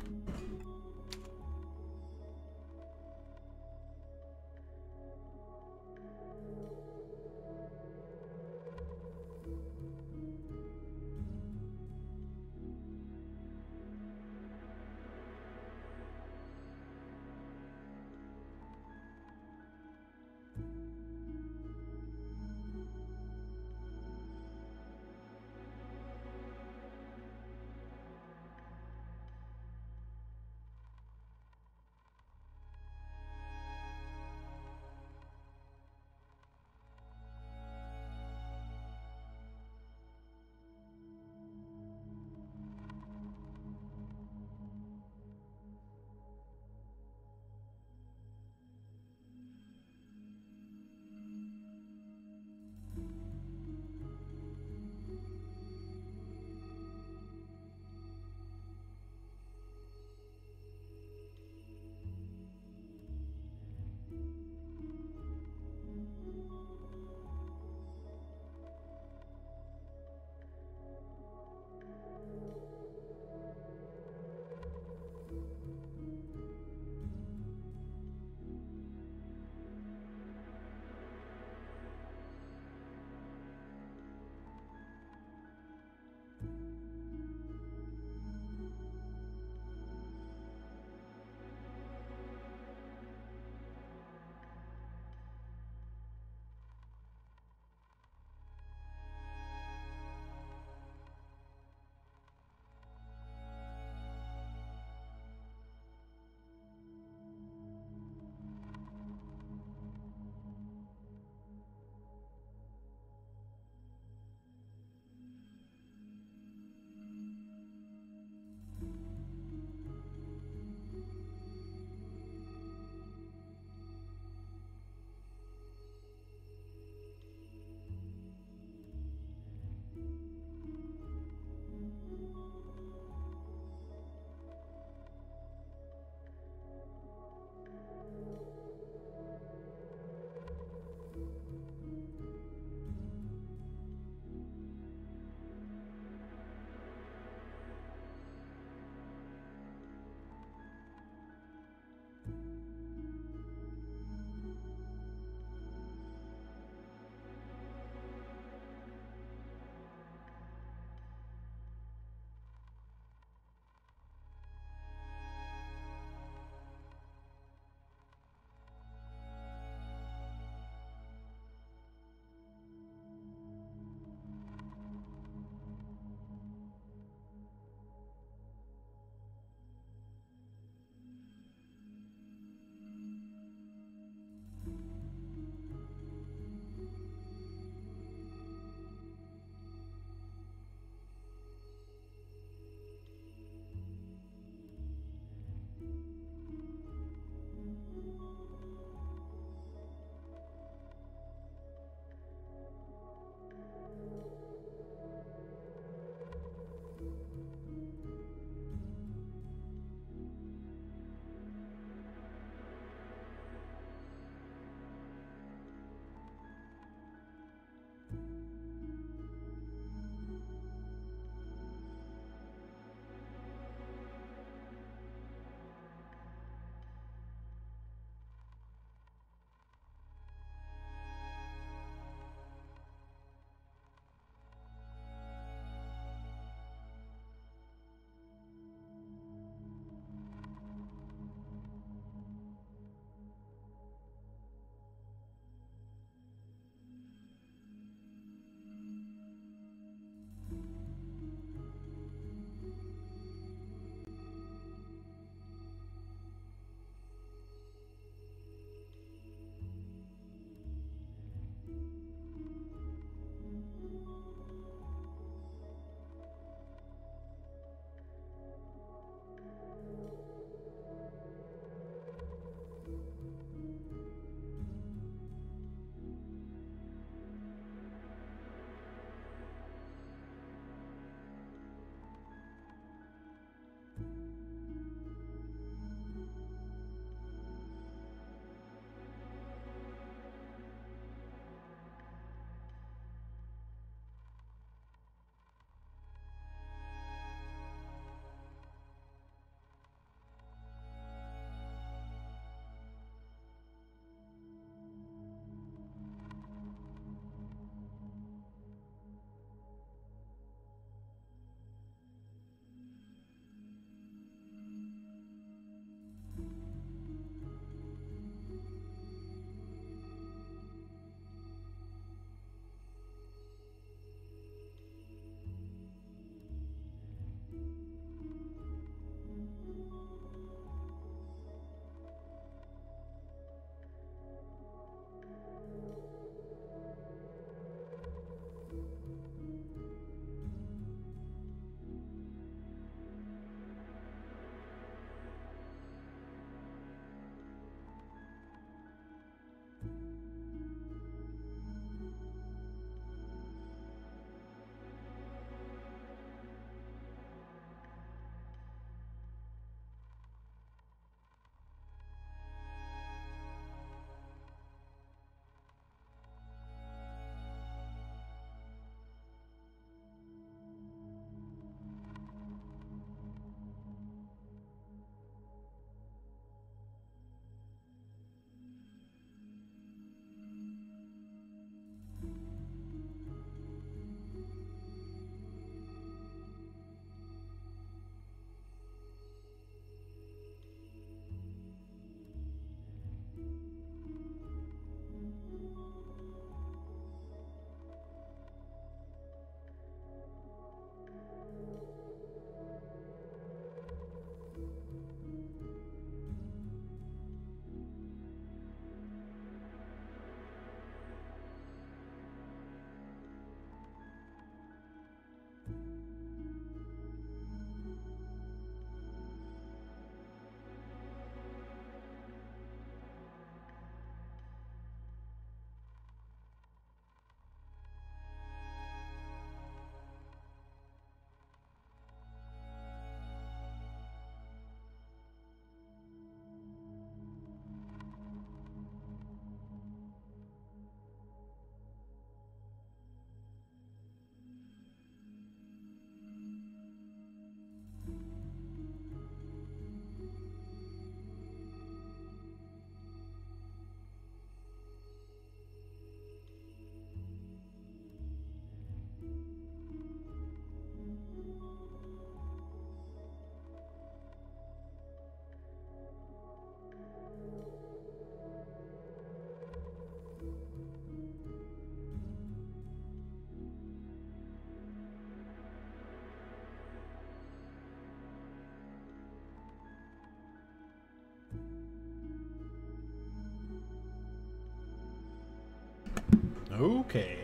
Okay.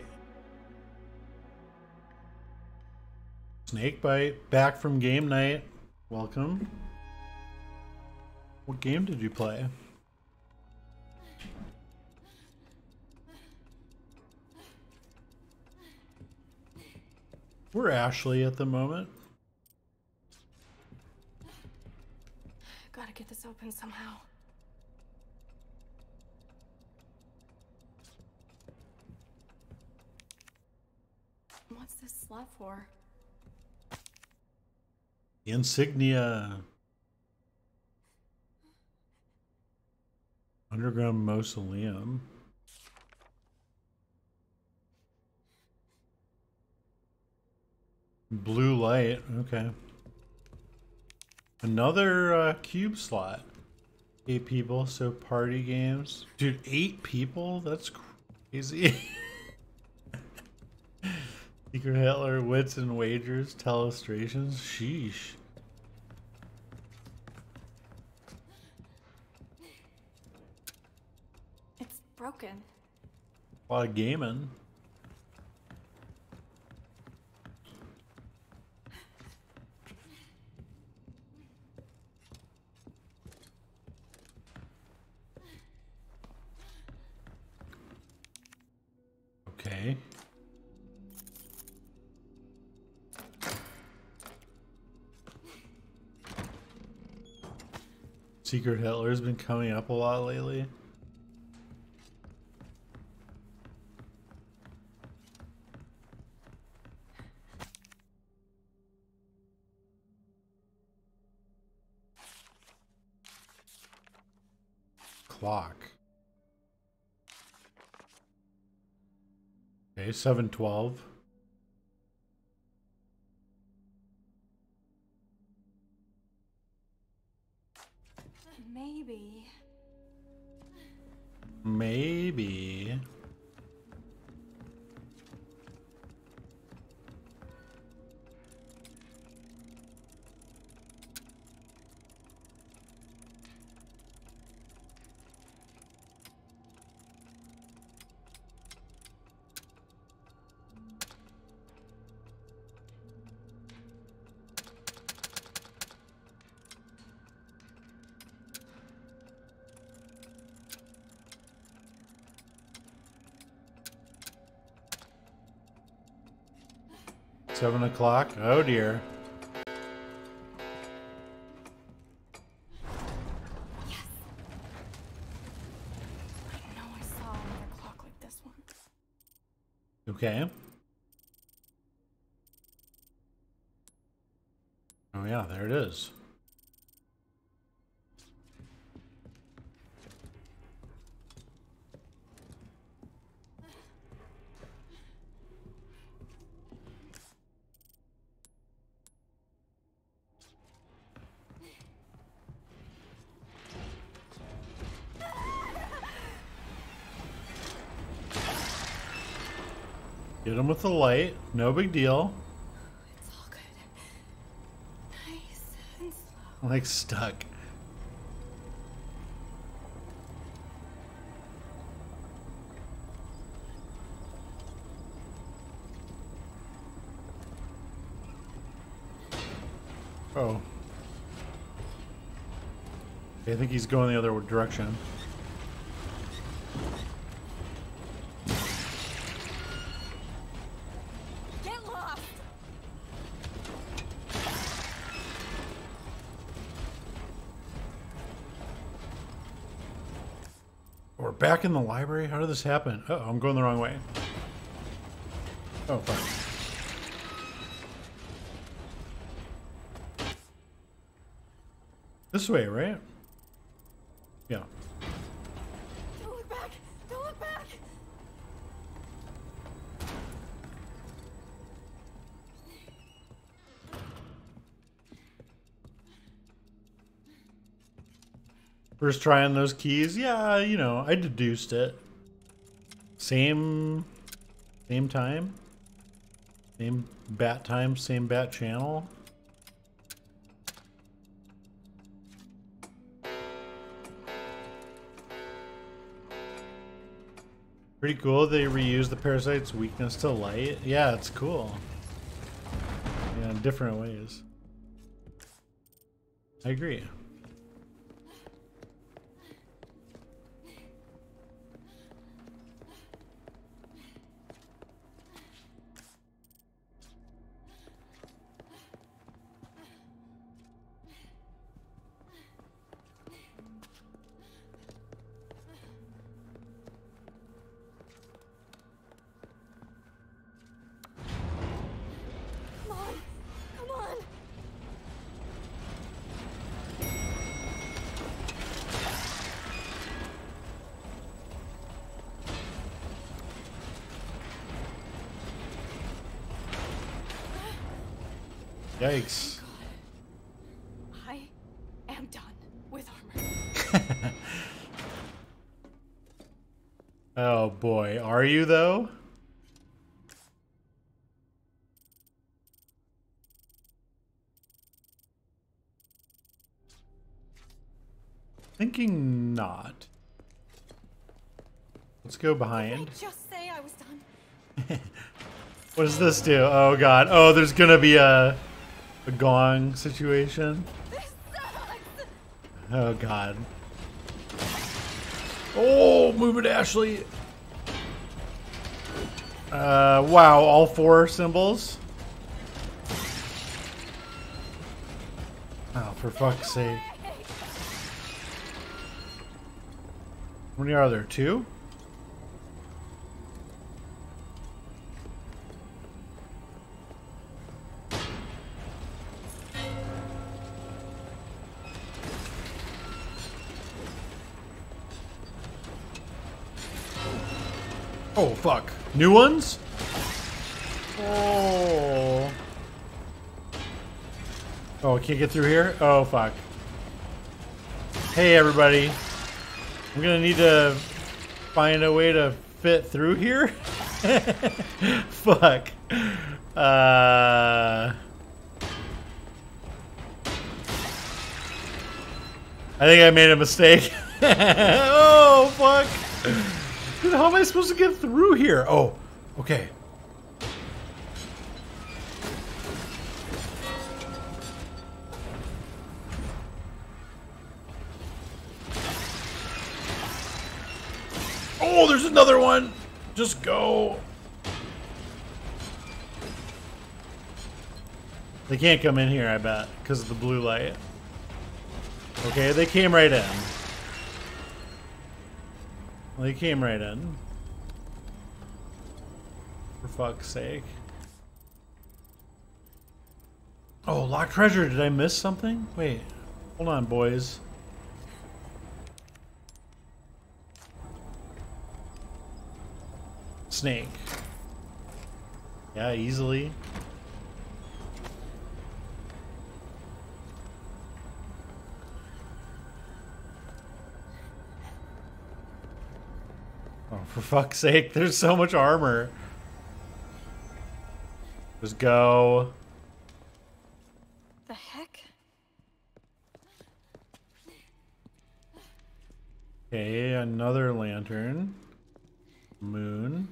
Snakebite, back from game night. Welcome. What game did you play? We're Ashley at the moment. Gotta get this open somehow. What's this slot for? The insignia. Underground mausoleum. Blue light. Okay. Another uh, cube slot. Eight people, so party games. Dude, eight people? That's crazy. <laughs> Secret Hitler, wits and wagers, telestrations. Sheesh. It's broken. A lot of gaming. Secret Hitler's been coming up a lot lately. Clock. Okay, 712. Maybe. Maybe. Seven o'clock. Oh dear. Get with the light. No big deal. It's all good. Nice and slow. Like stuck. Oh. I think he's going the other direction. In the library? How did this happen? Oh, I'm going the wrong way. Oh. This way, right? Yeah. Don't look back! Don't look back! First trying those keys, yeah, you know, I deduced it. Same, same time, same bat time, same bat channel. Pretty cool. They reuse the parasite's weakness to light. Yeah, it's cool. Yeah, in different ways. I agree. Go behind. Just say I was done. <laughs> What does this do? Oh god. Oh, there's gonna be a a gong situation. Oh god. Oh, move it, Ashley. Uh, wow, all four symbols. Oh, for fuck's sake. How many are there? Two? Oh, fuck. New ones? Oh. Oh, can't get through here? Oh, fuck. Hey, everybody. I'm gonna need to find a way to fit through here. <laughs> fuck. Uh. I think I made a mistake. <laughs> oh, fuck. Dude, how am I supposed to get through here? Oh, okay. Oh, there's another one. Just go. They can't come in here, I bet, because of the blue light. Okay, they came right in. Well, they came right in. For fuck's sake. Oh, locked treasure. Did I miss something? Wait. Hold on, boys. Snake. Yeah, easily. For fuck's sake, there's so much armor. Just go. The heck? Okay, another lantern. Moon.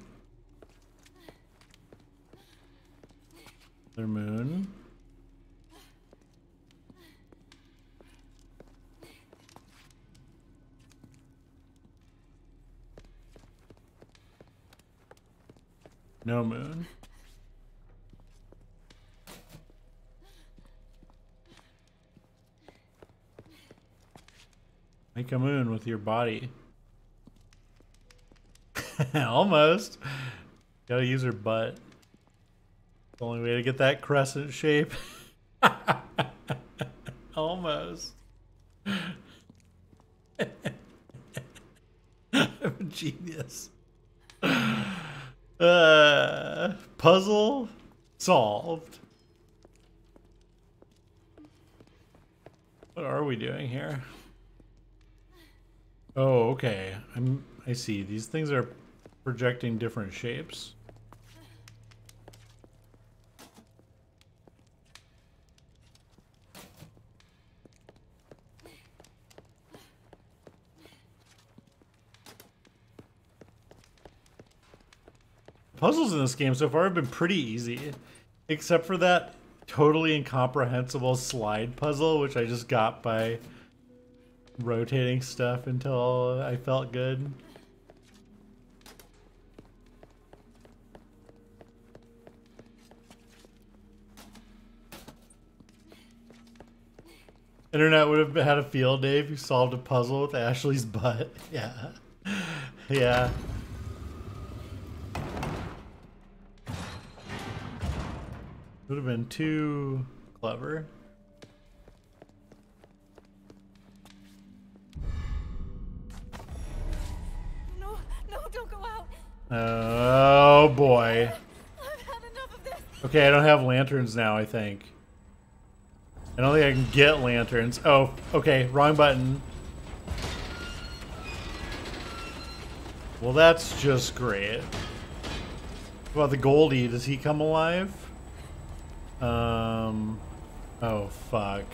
Another moon. No moon. Make a moon with your body. <laughs> Almost. Gotta use her butt. The only way to get that crescent shape. <laughs> Almost. <laughs> I'm a genius. Uh, puzzle solved. What are we doing here? Oh, okay. I'm I see. These things are projecting different shapes. Puzzles in this game so far have been pretty easy, except for that totally incomprehensible slide puzzle, which I just got by rotating stuff until I felt good. Internet would have had a field day if you solved a puzzle with Ashley's butt. <laughs> Yeah. Yeah. Would have been too clever. No, no, don't go out. Oh boy. I've had enough of this. Okay, I don't have lanterns now, I think. I don't think I can get lanterns. Oh, okay, wrong button. Well, that's just great. What about the Goldie? Does he come alive? Um. Oh, fuck.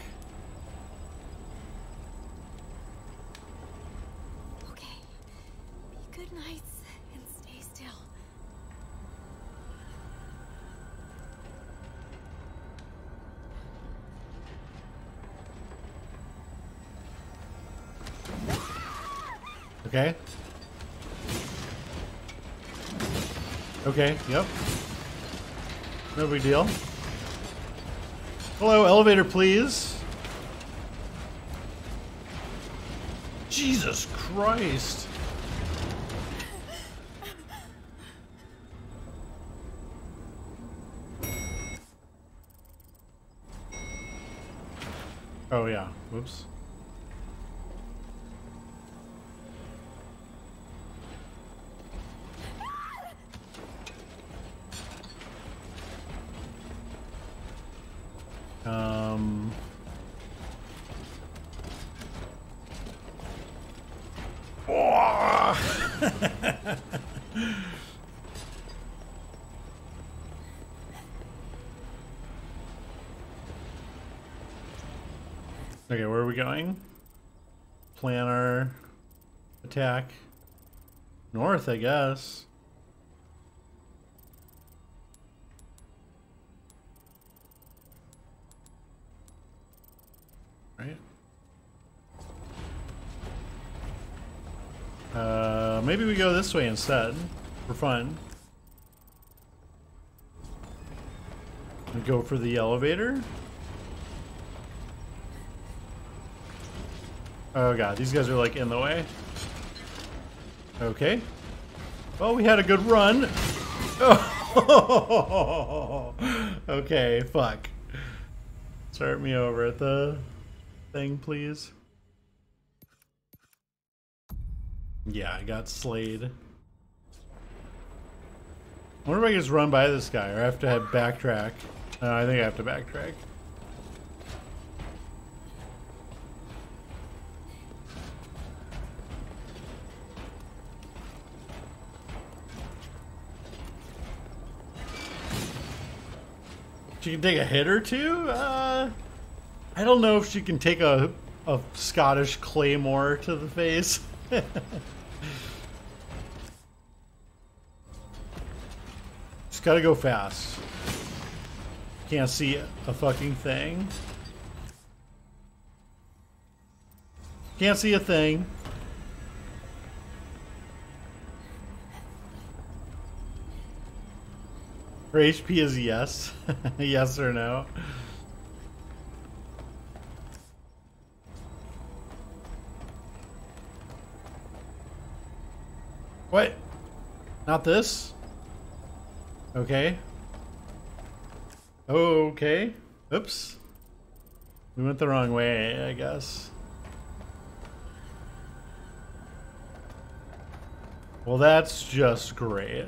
Okay. Be good knights and stay still. Okay. Okay, yep. No big deal. Hello, elevator, please. Jesus Christ. Oh yeah, whoops. Um. okay, where are we going? Plan our attack. North, I guess. Right? Uh, maybe we go this way instead. For fun. We go for the elevator. Oh god, these guys are like in the way. Okay. Well, we had a good run. Oh. <laughs> okay, fuck. Start me over at the thing, please. Yeah, I got slayed. I wonder if I can just run by this guy or I have to backtrack. No, I think I have to backtrack. She can take a hit or two? Uh, I don't know if she can take a, a Scottish claymore to the face. <laughs> Just gotta go fast. Can't see a fucking thing. Can't see a thing. Her HP is yes. <laughs> yes or no. What? Not this? Okay. Okay. Oops. We went the wrong way, I guess. Well, that's just great.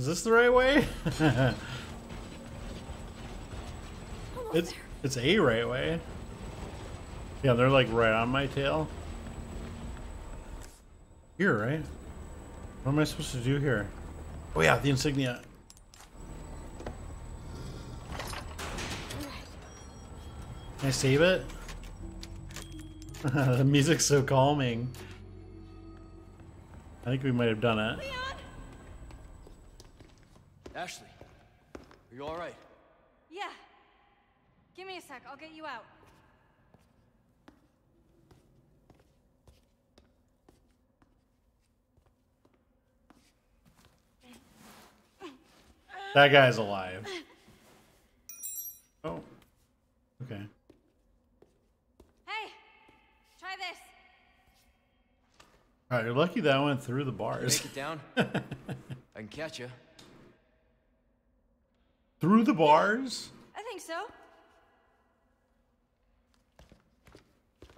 Is this the right way? it's it's a right way. Yeah, they're like right on my tail. Here, right? What am I supposed to do here? Oh yeah, the insignia. Can I save it? <laughs> the music's so calming. I think we might have done it. Leon! Ashley, are you all right? Yeah. Give me a sec. I'll get you out. That guy's alive. Oh. Okay. Hey! Try this. Alright, you're lucky that went through the bars. Make it down. <laughs> I can catch you. through the bars? I think so.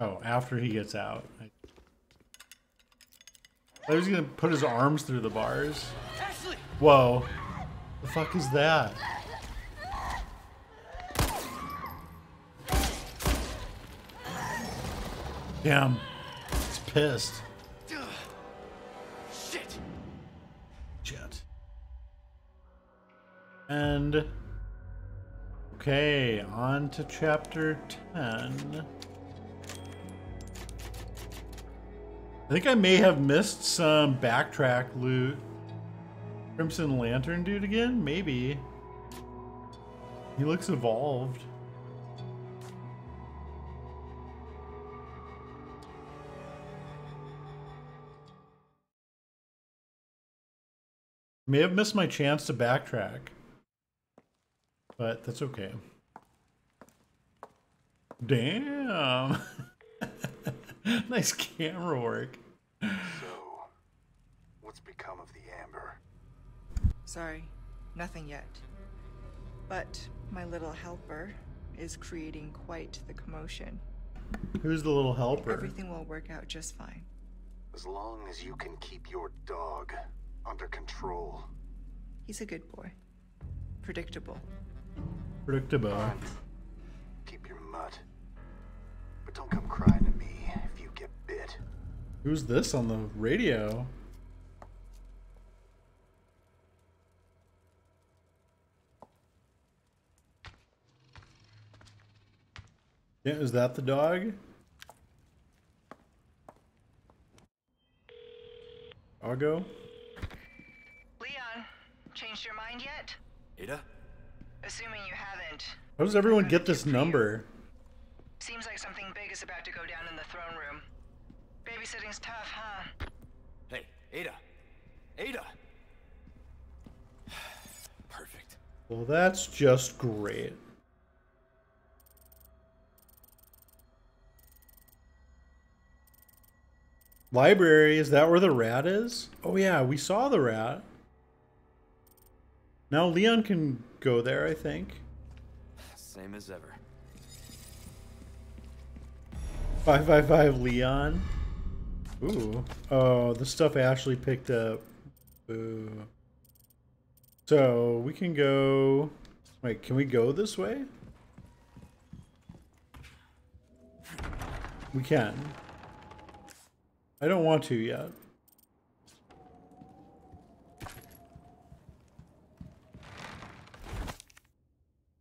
Oh, after he gets out. I I was gonna put his arms through the bars. Ashley! Whoa. The fuck is that? Damn. He's pissed. Shit! Jet. And okay, on to chapter 10. I think I may have missed some backtrack loot. Crimson Lantern dude again? Maybe. He looks evolved. May have missed my chance to backtrack. But that's okay. Damn. <laughs> nice camera work. So, what's become of the Amber? Sorry, nothing yet. But my little helper is creating quite the commotion. Who's the little helper? Everything will work out just fine. As long as you can keep your dog under control. He's a good boy. Predictable. Predictable. And keep your mutt. But don't come crying to me if you get bit. Who's this on the radio? Yeah, is that the dog? Argo? Leon, changed your mind yet? Ada? Assuming you haven't. How does everyone get this number? Seems like something big is about to go down in the throne room. Babysitting's tough, huh? Hey, Ada! Ada! <sighs> Perfect. Well, that's just great. Library, is that where the rat is? Oh yeah, we saw the rat. Now Leon can go there, I think. Same as ever. 555 Leon. Ooh. Oh, the stuff Ashley picked up. Ooh. So we can go. Wait, can we go this way? We can. I don't want to yet.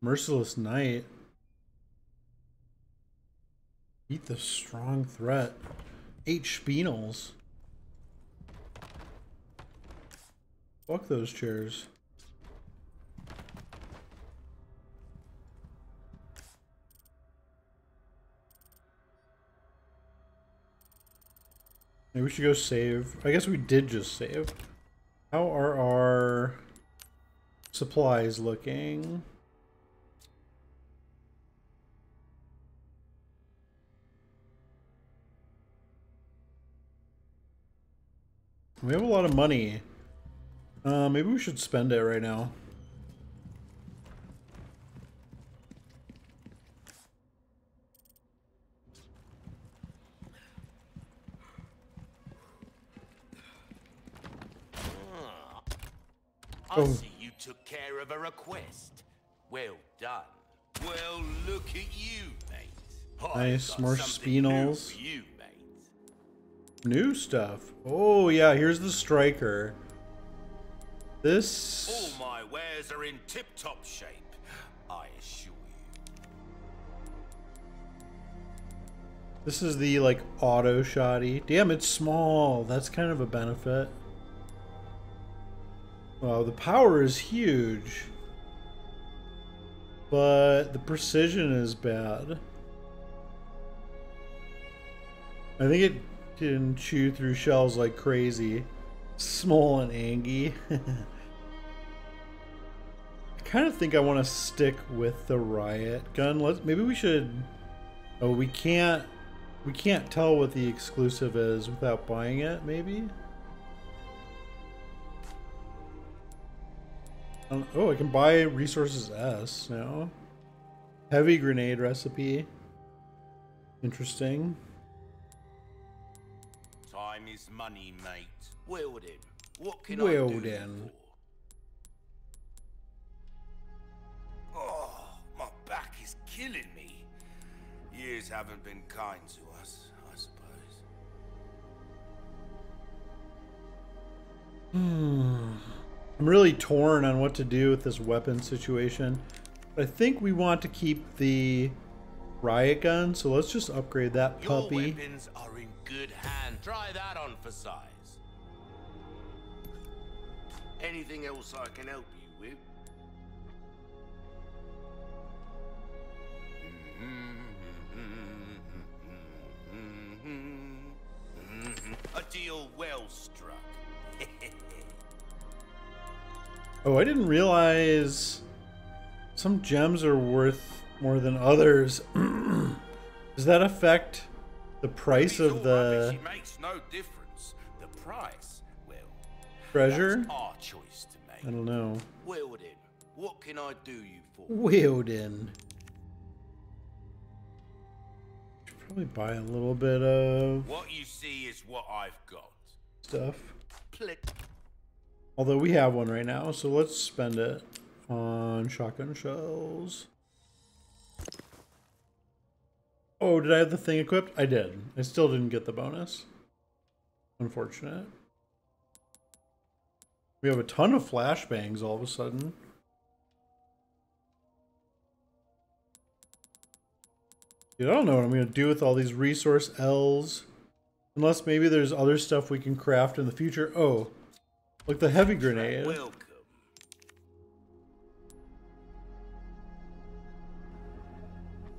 Merciless Knight. Beat the strong threat. Eight spinels. Fuck those chairs. Maybe we should go save. I guess we did just save. How are our supplies looking? We have a lot of money. Uh, maybe we should spend it right now. I Oh. see you took care of a request. Well done. Well, look at you, mate. Nice, more something new. New stuff. Oh yeah, here's the striker. This All my wares are in tip-top shape, I assure you. this is the like auto shotty. Damn, it's small. That's kind of a benefit. Wow, the power is huge. But the precision is bad. I think it can chew through shells like crazy. Small and angy. I kind of think I want to stick with the riot gun. Let's maybe we should. Oh, we can't. We can't tell what the exclusive is without buying it. Maybe. Oh, I can buy resources S now. Heavy grenade recipe. Interesting. Time is money, mate. Then, what can I do then. Oh, my back is killing me. Years haven't been kind to us, I suppose. Hmm. I'm really torn on what to do with this weapon situation. I think we want to keep the riot gun, so let's just upgrade that Your puppy. weapons are in good hand. Try that on for size. Anything else I can help you with? <laughs> A deal well struck. <laughs> Oh, I didn't realize some gems are worth more than others. <clears throat> Does that affect the price of the rubbish, It makes no difference. The price, well, treasure? our choice to I don't know. Well then, what can I do you for? Wilden. Should probably buy a little bit of What you see is what I've got. stuff. Pl- Although we have one right now, so let's spend it on shotgun shells. Oh, did I have the thing equipped? I did. I still didn't get the bonus. Unfortunate. We have a ton of flashbangs all of a sudden. Dude, I don't know what I'm going to do with all these resource L's. Unless maybe there's other stuff we can craft in the future. Oh, like the heavy grenade. Welcome.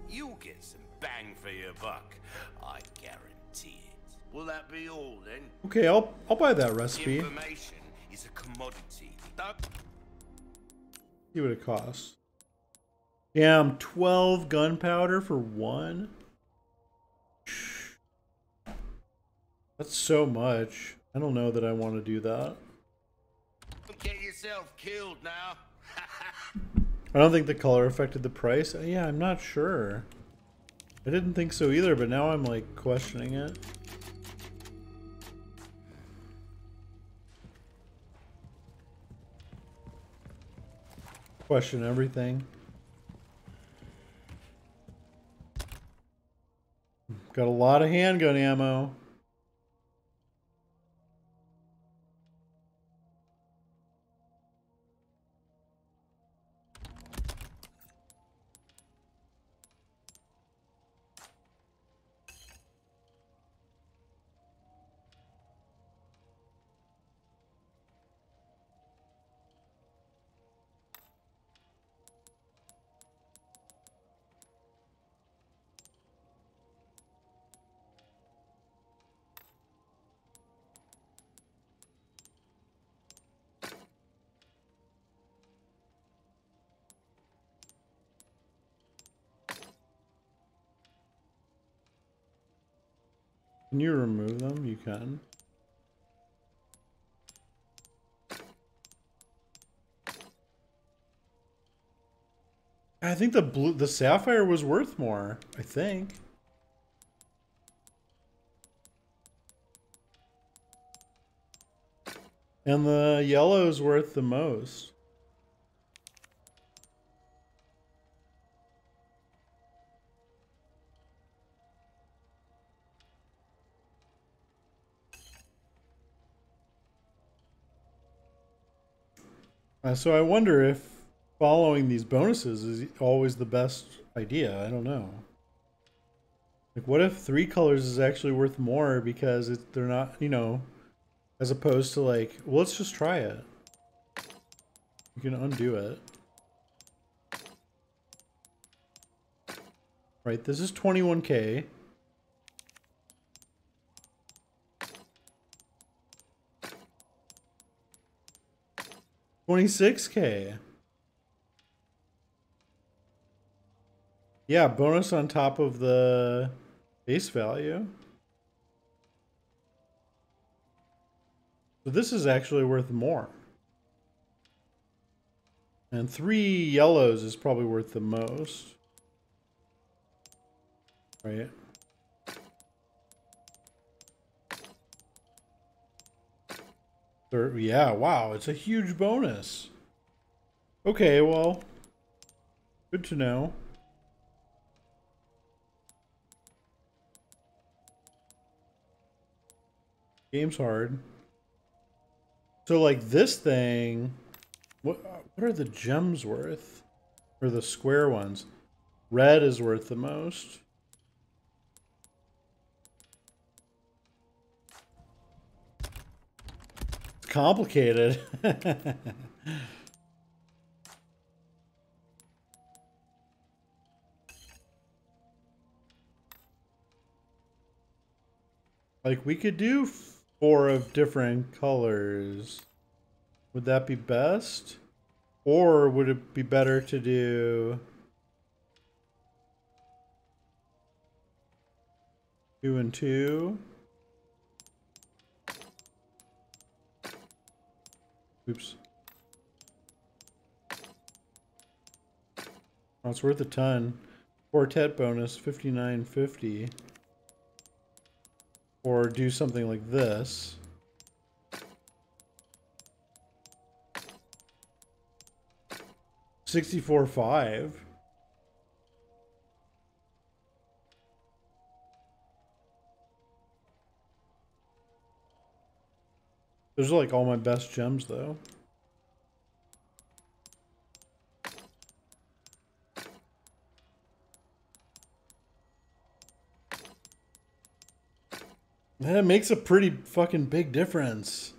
You'll get some bang for your buck. I guarantee it. Will that be all then? Okay, I'll I'll buy that recipe. Information is a commodity. Don't See what it costs. Damn, 12 gunpowder for one? That's so much. I don't know that I want to do that. Get yourself killed now. <laughs> I don't think the color affected the price. Uh, Yeah, I'm not sure. I didn't think so either, but now I'm like questioning it. Question everything. Got a lot of handgun ammo. Can you remove them? You can. I think the blue, the sapphire was worth more. I think. And the yellow's worth the most. Uh, so I wonder if following these bonuses is always the best idea. I don't know. Like, what if three colors is actually worth more because it, they're not, you know, as opposed to like, well, let's just try it. You can undo it. Right, this is 21k. Twenty-six K. Yeah, bonus on top of the base value. So this is actually worth more. And three yellows is probably worth the most. Right? Thir- yeah, wow, it's a huge bonus. Okay, well, good to know. Game's hard. So like this thing, what what are the gems worth? Or the square ones? Red is worth the most. Complicated. <laughs> like we could do four of different colors. Would that be best? Or would it be better to do two and two? Oops. Oh, it's worth a ton. Quartet bonus, 59.50. Or do something like this. Sixty-four five. Those are like all my best gems though. That makes a pretty fucking big difference.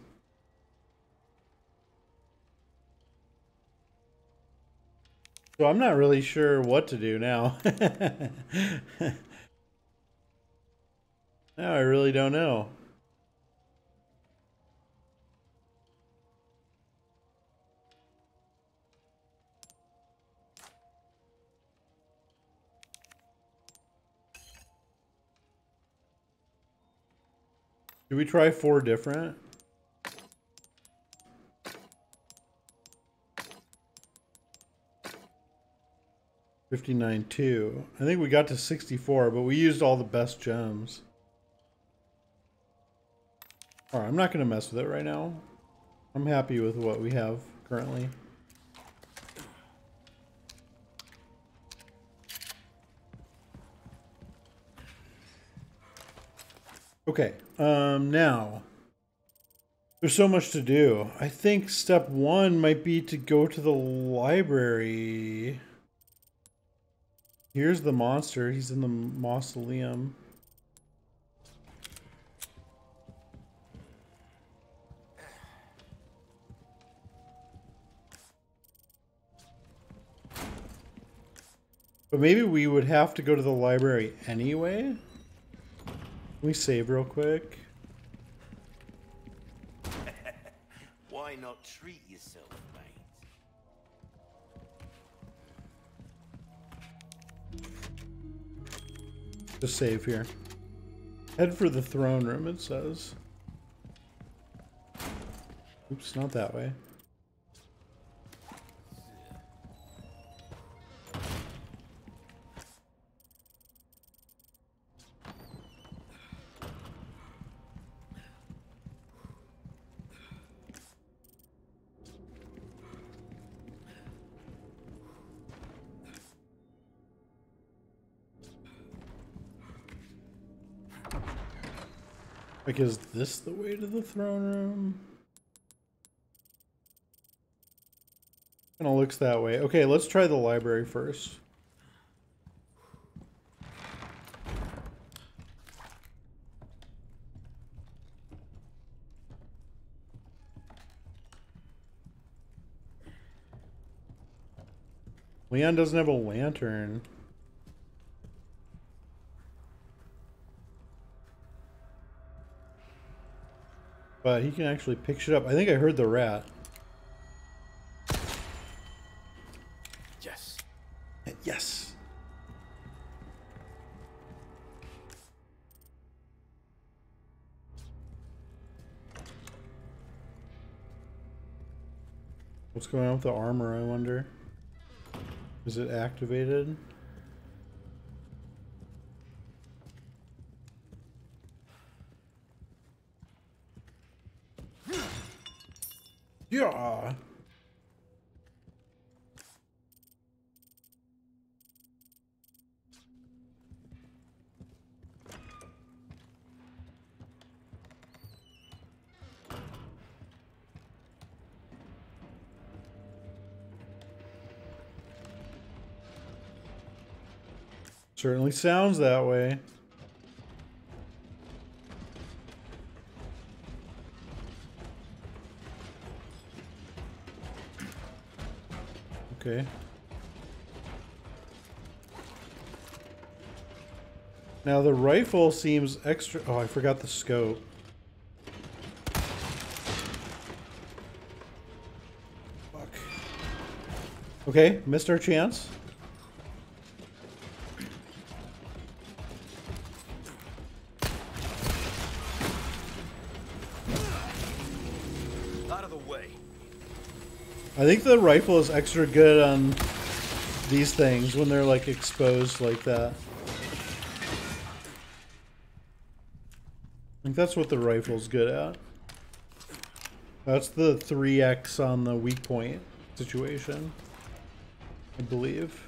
So I'm not really sure what to do now. <laughs> now I really don't know. Do we try four different? Fifty-nine two. I think we got to sixty-four, but we used all the best gems. Alright, I'm not gonna mess with it right now. I'm happy with what we have currently. Okay, um, now there's so much to do. I think step one might be to go to the library. Here's the monster. He's in the mausoleum. But maybe we would have to go to the library anyway. Can we save real quick? <laughs> Why not treat yourself, mate? Just save here. Head for the throne room, it says. Oops, not that way. Like, is this the way to the throne room? Kind of looks that way. Okay, let's try the library first. Leon doesn't have a lantern. But he can actually pick shit up. I think I heard the rat. Yes. Yes. What's going on with the armor, I wonder? Is it activated? Yeah. Certainly sounds that way. Okay. Now the rifle seems extra. Oh, I forgot the scope. Fuck. Okay, missed our chance. I think the rifle is extra good on these things when they're like exposed like that. I think that's what the rifle's good at. That's the 3x on the weak point situation. I believe.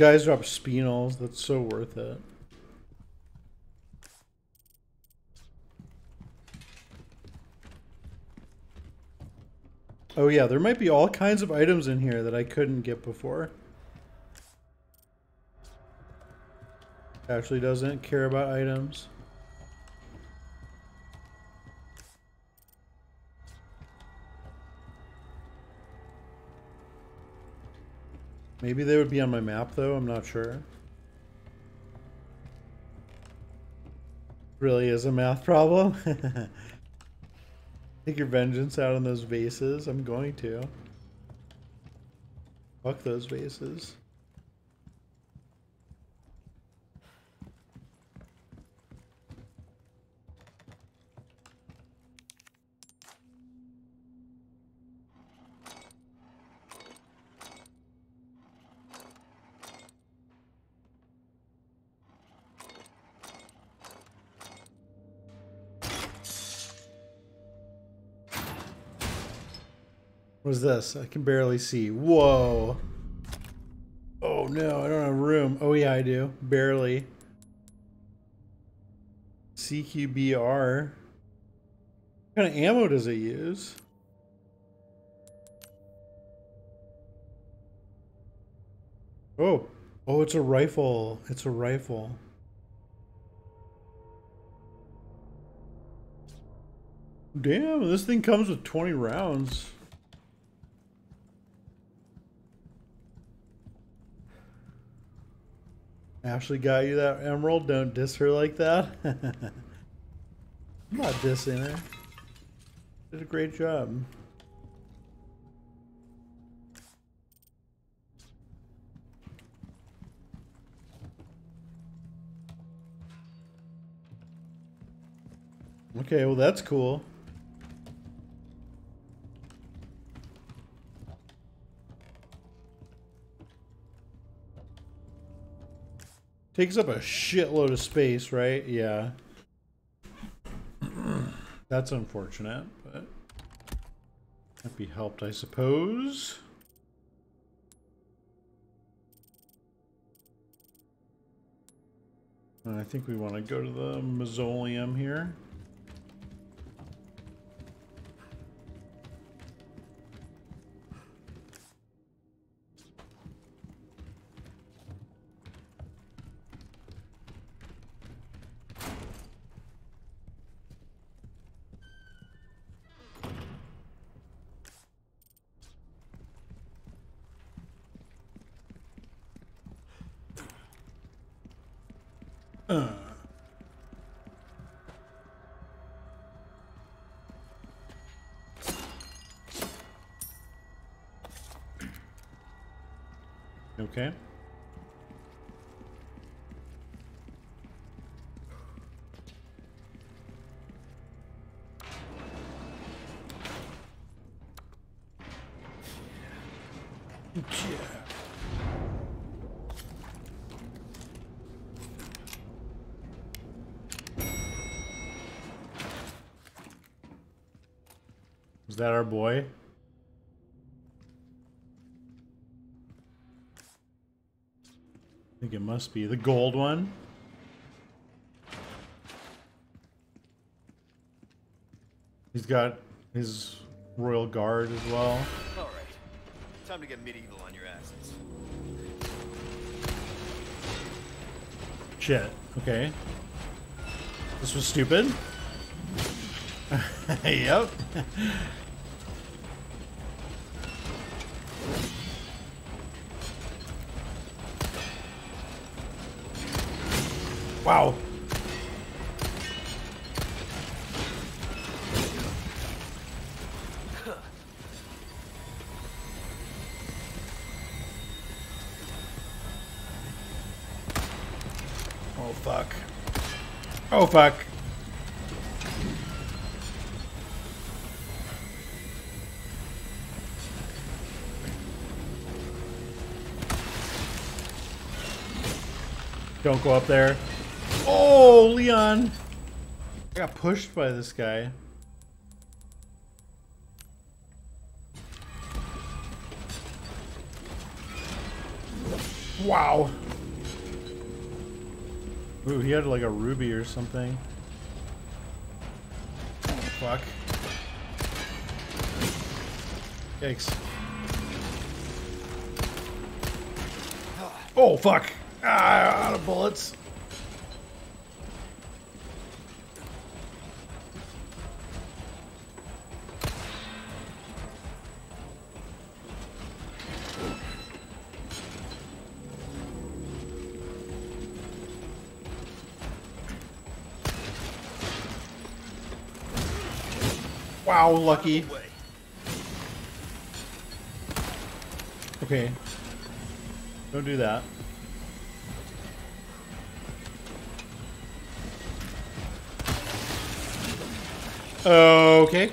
Guys drop spinels. That's so worth it. Oh yeah, there might be all kinds of items in here that I couldn't get before. Ashley doesn't care about items. Maybe they would be on my map though, I'm not sure. Really is a math problem. <laughs> Take your vengeance out on those vases. I'm going to. Fuck those vases. What's this? I can barely see. Whoa. Oh no, I don't have room. Oh yeah, I do. Barely. CQBR. What kind of ammo does it use? Oh. Oh, it's a rifle. It's a rifle. Damn, this thing comes with 20 rounds. Ashley got you that emerald. Don't diss her like that. <laughs> I'm not dissing her. Did a great job. Okay, well that's cool. Takes up a shitload of space, right? Yeah. That's unfortunate, but can't be helped, I suppose. And I think we want to go to the mausoleum here. Okay. That our boy? I think it must be the gold one. He's got his royal guard as well. All right. Time to get medieval on your asses. Shit. Okay. This was stupid. <laughs> yep. <laughs> wow. Oh fuck. Oh fuck. Don't go up there. Leon. I got pushed by this guy. Wow. Ooh, he had like a ruby or something. Fuck. Yikes. Oh, fuck. Ah, out of bullets. Lucky. Okay. Don't do that. Okay.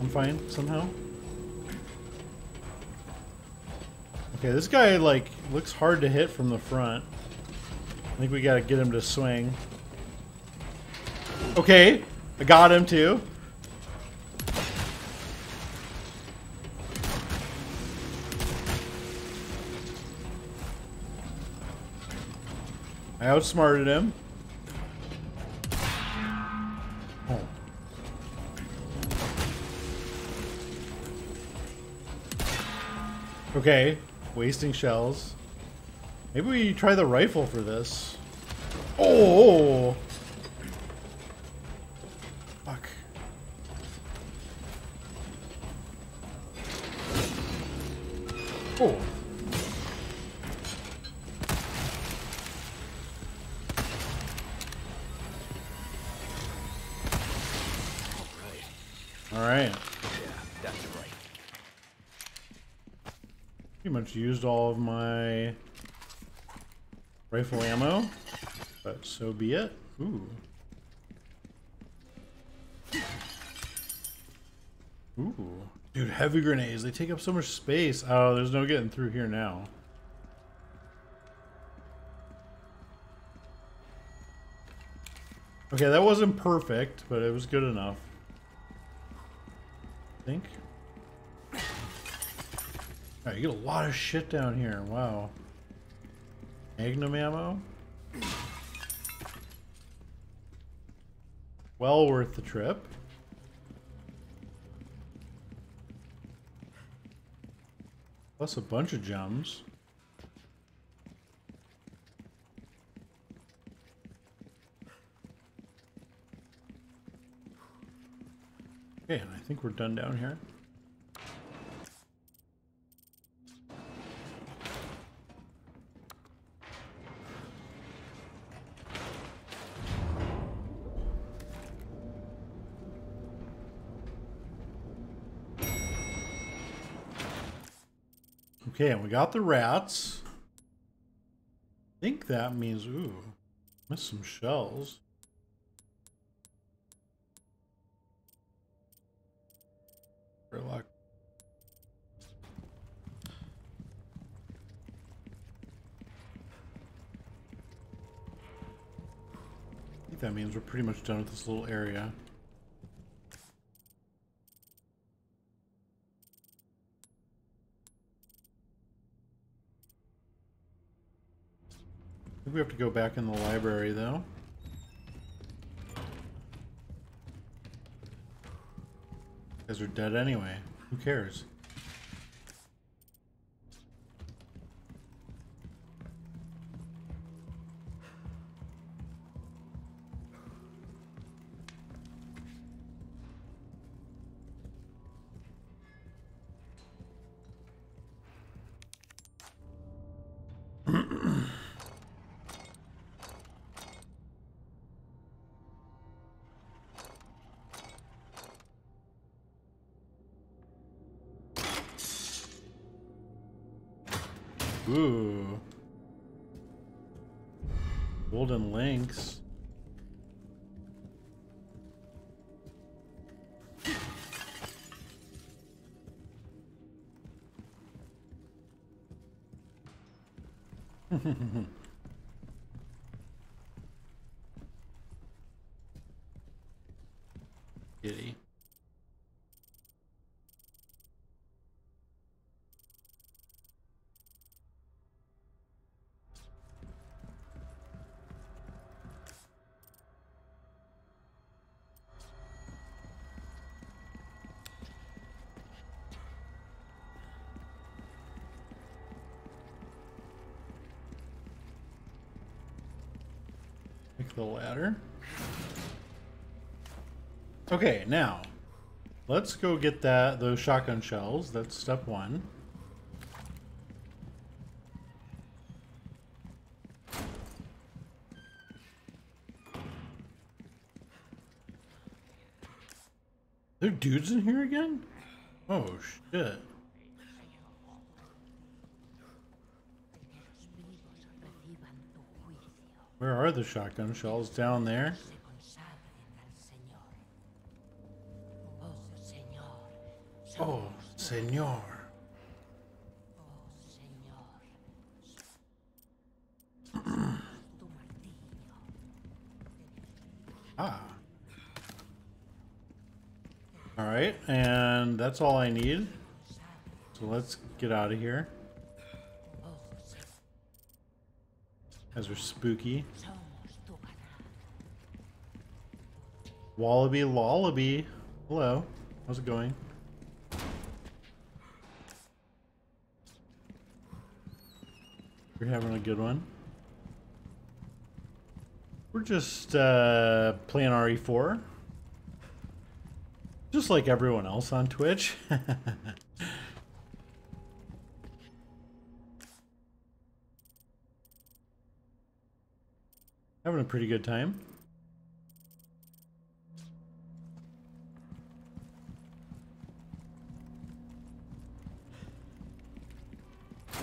I'm fine somehow. Okay, this guy like looks hard to hit from the front. I think we gotta get him to swing. Okay, I got him too. I outsmarted him. Oh. Okay, wasting shells. Maybe we try the rifle for this. Oh! oh, oh. used all of my rifle ammo, but so be it. Ooh. Ooh. Dude, heavy grenades. They take up so much space. Oh, there's no getting through here now. Okay, that wasn't perfect, but it was good enough. Get a lot of shit down here. Wow. Magnum ammo? Well worth the trip. Plus a bunch of gems. Okay, and I think we're done down here. Okay, and we got the rats. I think that means, ooh, missed some shells. That means we're pretty much done with this little area. We have to go back in the library though. Guys are dead anyway. Who cares? Okay, now let's go get that those shotgun shells. That's step one. There dudes in here again? Oh shit. Where are the shotgun shells? Down there? Senor. ah. Alright, and that's all I need. So let's get out of here. As we're spooky. Wallaby Lullaby. Hello. How's it going? You're having a good one. We're just uh, playing RE4. Just like everyone else on Twitch. <laughs> Having a pretty good time.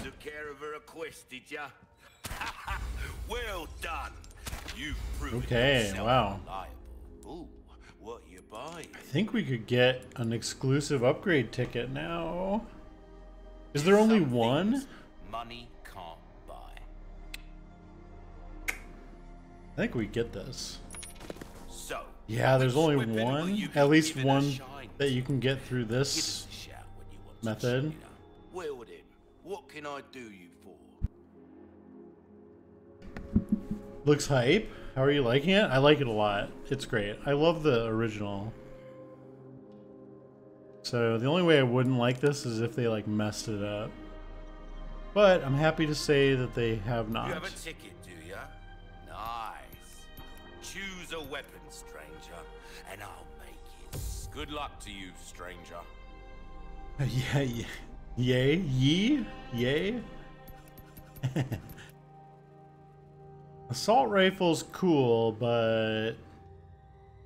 Took care of her request, did ya? <laughs> well done. You proved Okay, wow. Ooh, what you buying? I think we could get an exclusive upgrade ticket now. Is there only one? Money can't buy. I think we get this. Yeah, there's only Which weapon will one, at least one that you can get through this. shout when you want method. Some well then, what can I do you for? Looks hype. How are you liking it? I like it a lot. It's great. I love the original. So the only way I wouldn't like this is if they like messed it up. But I'm happy to say that they have not. You have a ticket, do ya? Nice. Choose a weapon, stranger, and I'll make it. Good luck to you, stranger. <laughs> yeah, yeah. Yay, ye, yay. <laughs> Assault rifle's cool, but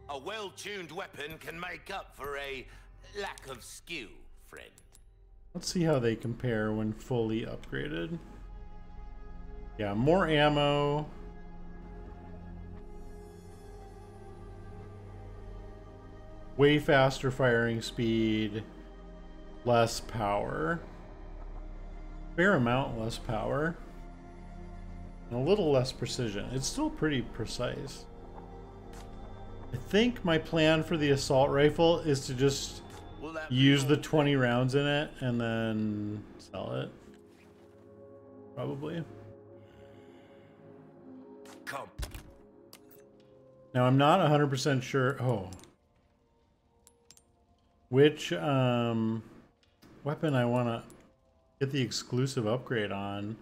A well-tuned weapon can make up for a lack of skill, friend. let's see how they compare when fully upgraded. Yeah, more ammo. Way faster firing speed, less power. Fair amount less power. And a little less precision. It's still pretty precise. I think my plan for the assault rifle is to just Will that be use the 20 rounds in it and then sell it. Probably. Come. Now I'm not 100% sure. Oh. Which um weapon I want to get the exclusive upgrade on.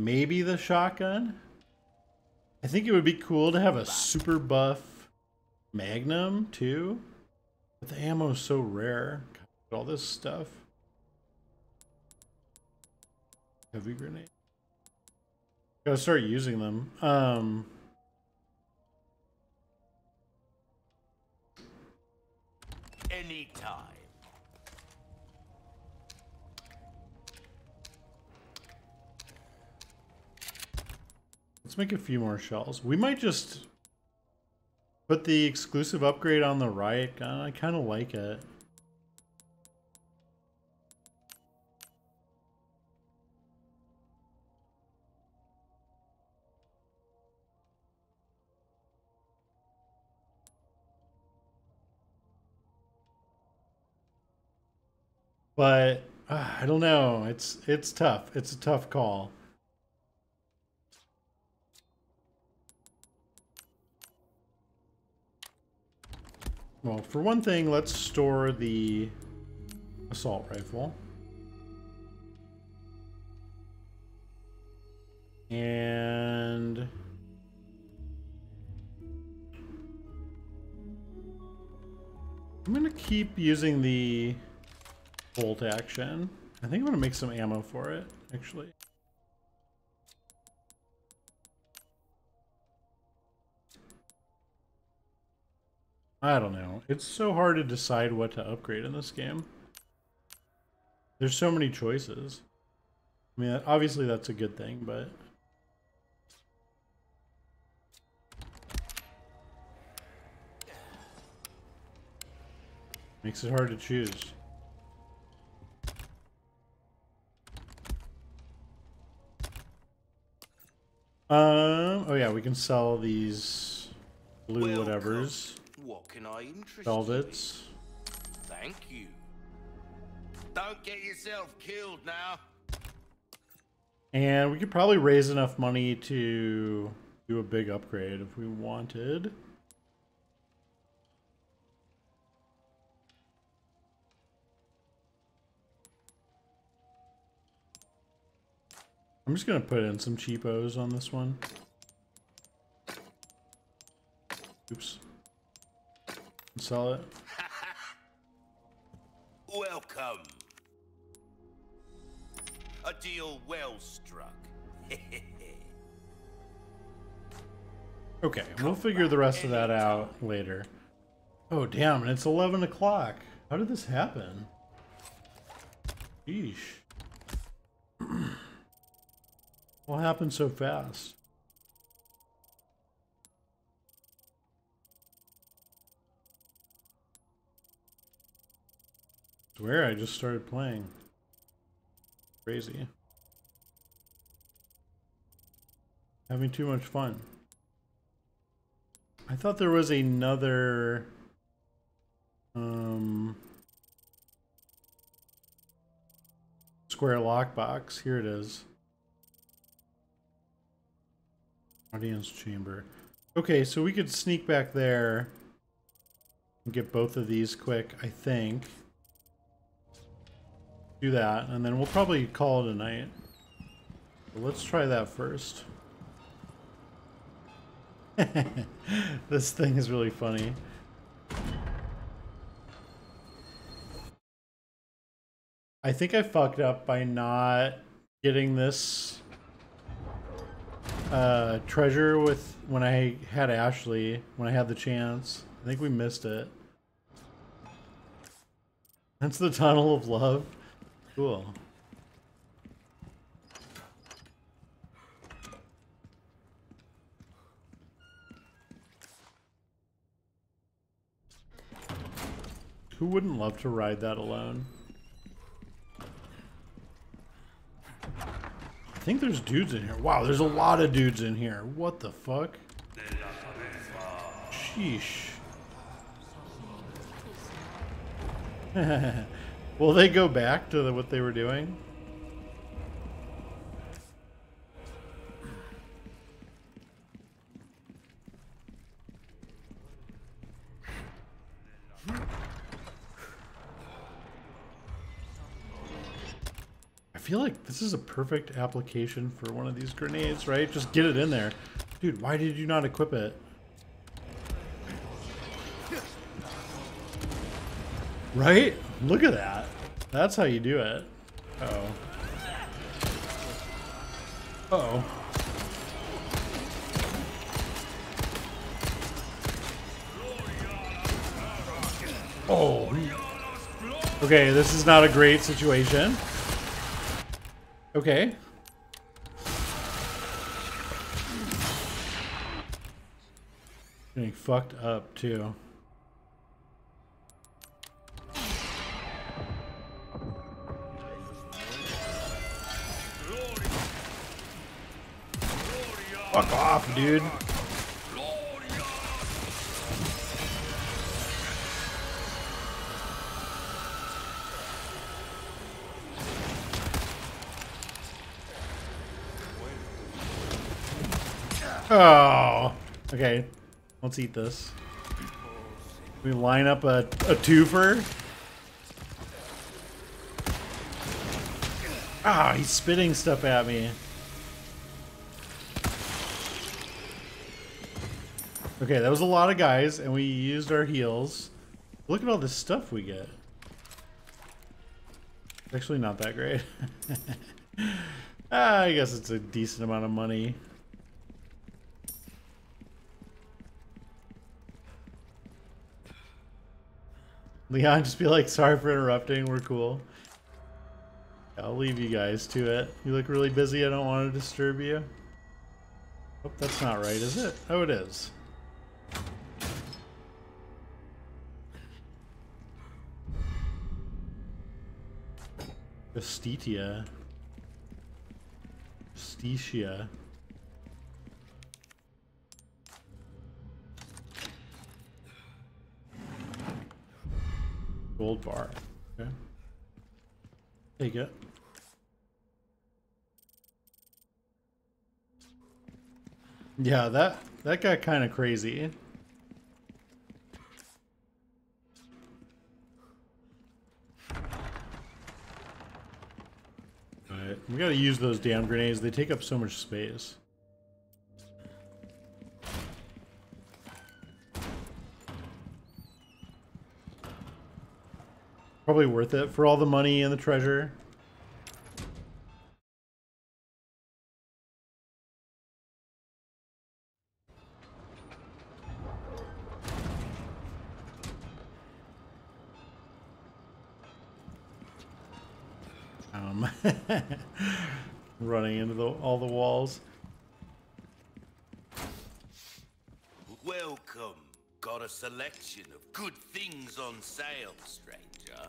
Maybe the shotgun? I think it would be cool to have a super buff Magnum too. But the ammo is so rare. God, all this stuff. Heavy grenade. Gotta start using them. Um Anytime. Make a few more shells. We might just put the exclusive upgrade on the gun. I kind of like it. But uh, I don't know. It's it's tough. It's a tough call. Well, for one thing, let's store the assault rifle. And I'm gonna keep using the bolt action. I think I'm gonna make some ammo for it, actually. I don't know. It's so hard to decide what to upgrade in this game. There's so many choices. I mean, obviously that's a good thing, but... Makes it hard to choose. Um, oh yeah, we can sell these blue Welcome. whatevers. What can I interest Velvets. you in? Thank you. Don't get yourself killed now. And we could probably raise enough money to do a big upgrade if we wanted. I'm just gonna put in some cheapos on this one. Oops. Sell it. <laughs> Welcome. A deal well struck. <laughs> Okay, we'll figure the rest of that out later. Oh, damn, and it's 11 o'clock. How did this happen? Sheesh. <clears throat> what happened so fast? Swear I just started playing. Crazy. Having too much fun. I thought there was another. Um. Square lockbox. Here it is. Audience chamber. Okay, so we could sneak back there and get both of these quick, I think. Do that, and then we'll probably call it a night. But let's try that first. <laughs> this thing is really funny. I think I fucked up by not getting this uh, treasure with when I had Ashley, when I had the chance. I think we missed it. That's the tunnel of love. Cool. Who wouldn't love to ride that alone? I think there's dudes in here. Wow, there's a lot of dudes in here. What the fuck? Sheesh. <laughs> Will they go back to the, what they were doing? I feel like this is a perfect application for one of these grenades, right? Just get it in there. Dude, why did you not equip it? Right? Look at that. That's how you do it. Uh oh. Uh oh. Oh. Okay, this is not a great situation. Okay. Getting fucked up too. Dude. Oh. Okay. Let's eat this. We line up a, a twofer. Ah, he's spitting stuff at me. Okay, that was a lot of guys, and we used our heals. Look at all this stuff we get. It's actually not that great. <laughs> ah, I guess it's a decent amount of money. Leon, <laughs> just be like, sorry for interrupting, we're cool. I'll leave you guys to it. You look really busy, I don't want to disturb you. Oh, that's not right, is it? Oh, it is. Justitia. Justitia. Gold bar. Okay. Take it. Yeah, that that got kind of crazy. We gotta use those damn grenades. They take up so much space. Probably worth it for all the money and the treasure. Um, <laughs> <laughs> Running into the, all the walls. Welcome. Got a selection of good things on sale, stranger.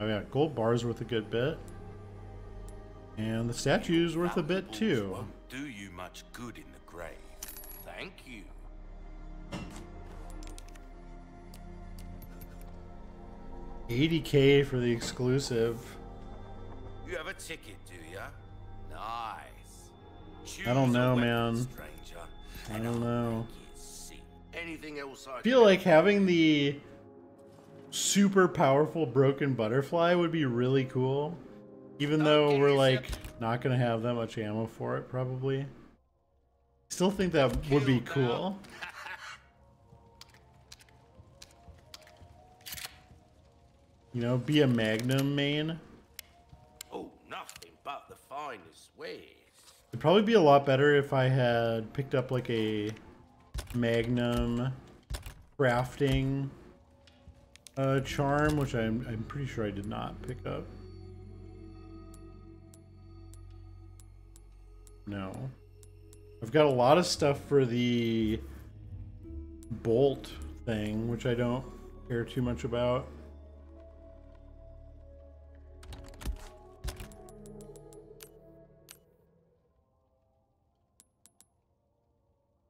I got gold bars worth a good bit. And the statue's worth a bit too. Won't do you much good in the grave. Thank you. Eighty K for the exclusive. You have a ticket, do ya? Nice. Choose I don't know, man. Stranger, I don't know. make it see. Anything else I feel like having the super powerful broken butterfly would be really cool. Even though we're like not gonna have that much ammo for it, probably. Still think that would be cool. <laughs> You know, be a Magnum main. Nothing but the finest wares. It'd probably be a lot better if I had picked up like a Magnum crafting uh, charm, which I'm I'm pretty sure I did not pick up. No. I've got a lot of stuff for the bolt thing, which I don't care too much about.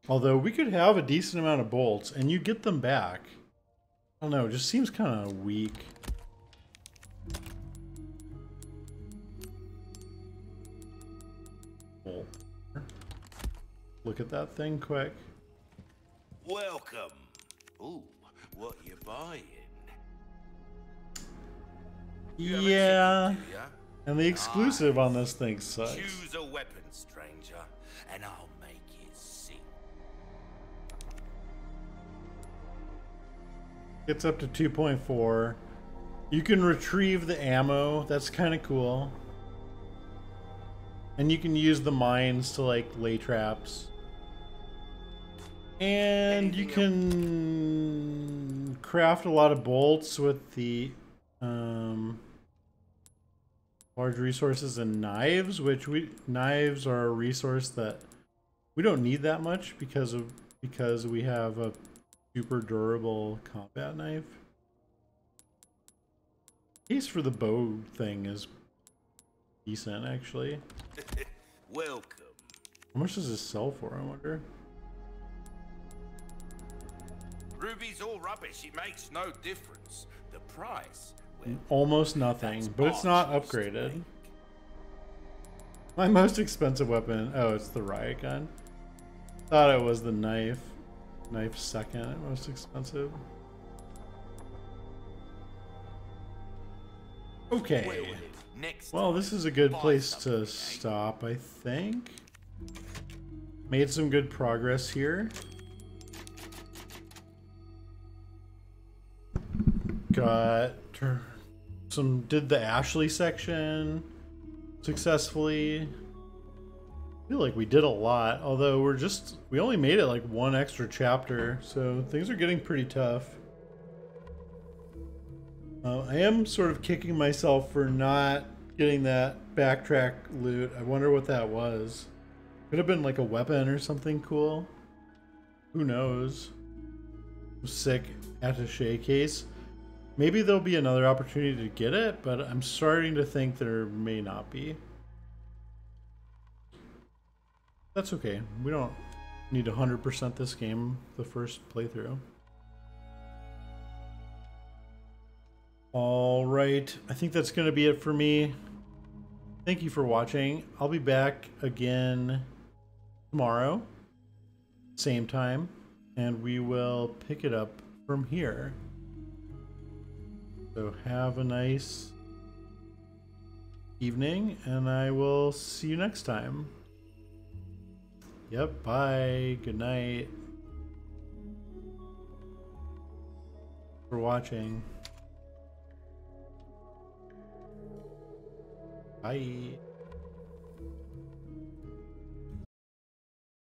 Although we could have a decent amount of bolts and you get them back. I don't know, it just seems kind of weak. Bolt. Look at that thing quick. Welcome. Ooh, what you buying? You Yeah. And the exclusive on this thing ah, sucks. Choose a weapon, stranger, and I'll It's up to 2.4. You can retrieve the ammo. That's kind of cool. And you can use the mines to like lay traps. And you can craft a lot of bolts with the um, large resources and knives, which we knives are a resource that we don't need that much because of because we have a super durable combat knife. Case for the bow thing is decent actually. <laughs> Welcome. How much does this sell for? I wonder. Ruby's all rubbish. It makes no difference. The price. Well, Almost nothing, but it's not upgraded. My most expensive weapon. Oh, it's the riot gun. Thought it was the knife. Knife second most expensive. Okay. well next Well, this is a good place to eh? stop, I think. Made some good progress here. Got some, did the Ashley section successfully. I feel like we did a lot, although we're just, we only made it like one extra chapter, so things are getting pretty tough. Uh, I am sort of kicking myself for not getting that backtrack loot. I wonder what that was. Could have been like a weapon or something cool. Who knows? Sick attache case. Maybe there'll be another opportunity to get it, but I'm starting to think there may not be. That's okay. We don't need to 100% this game the first playthrough. All right. I think that's going to be it for me. Thank you for watching. I'll be back again tomorrow, same time, and we will pick it up from here. So have a nice evening, and I will see you next time. Yep, bye. Good night. For watching. Bye.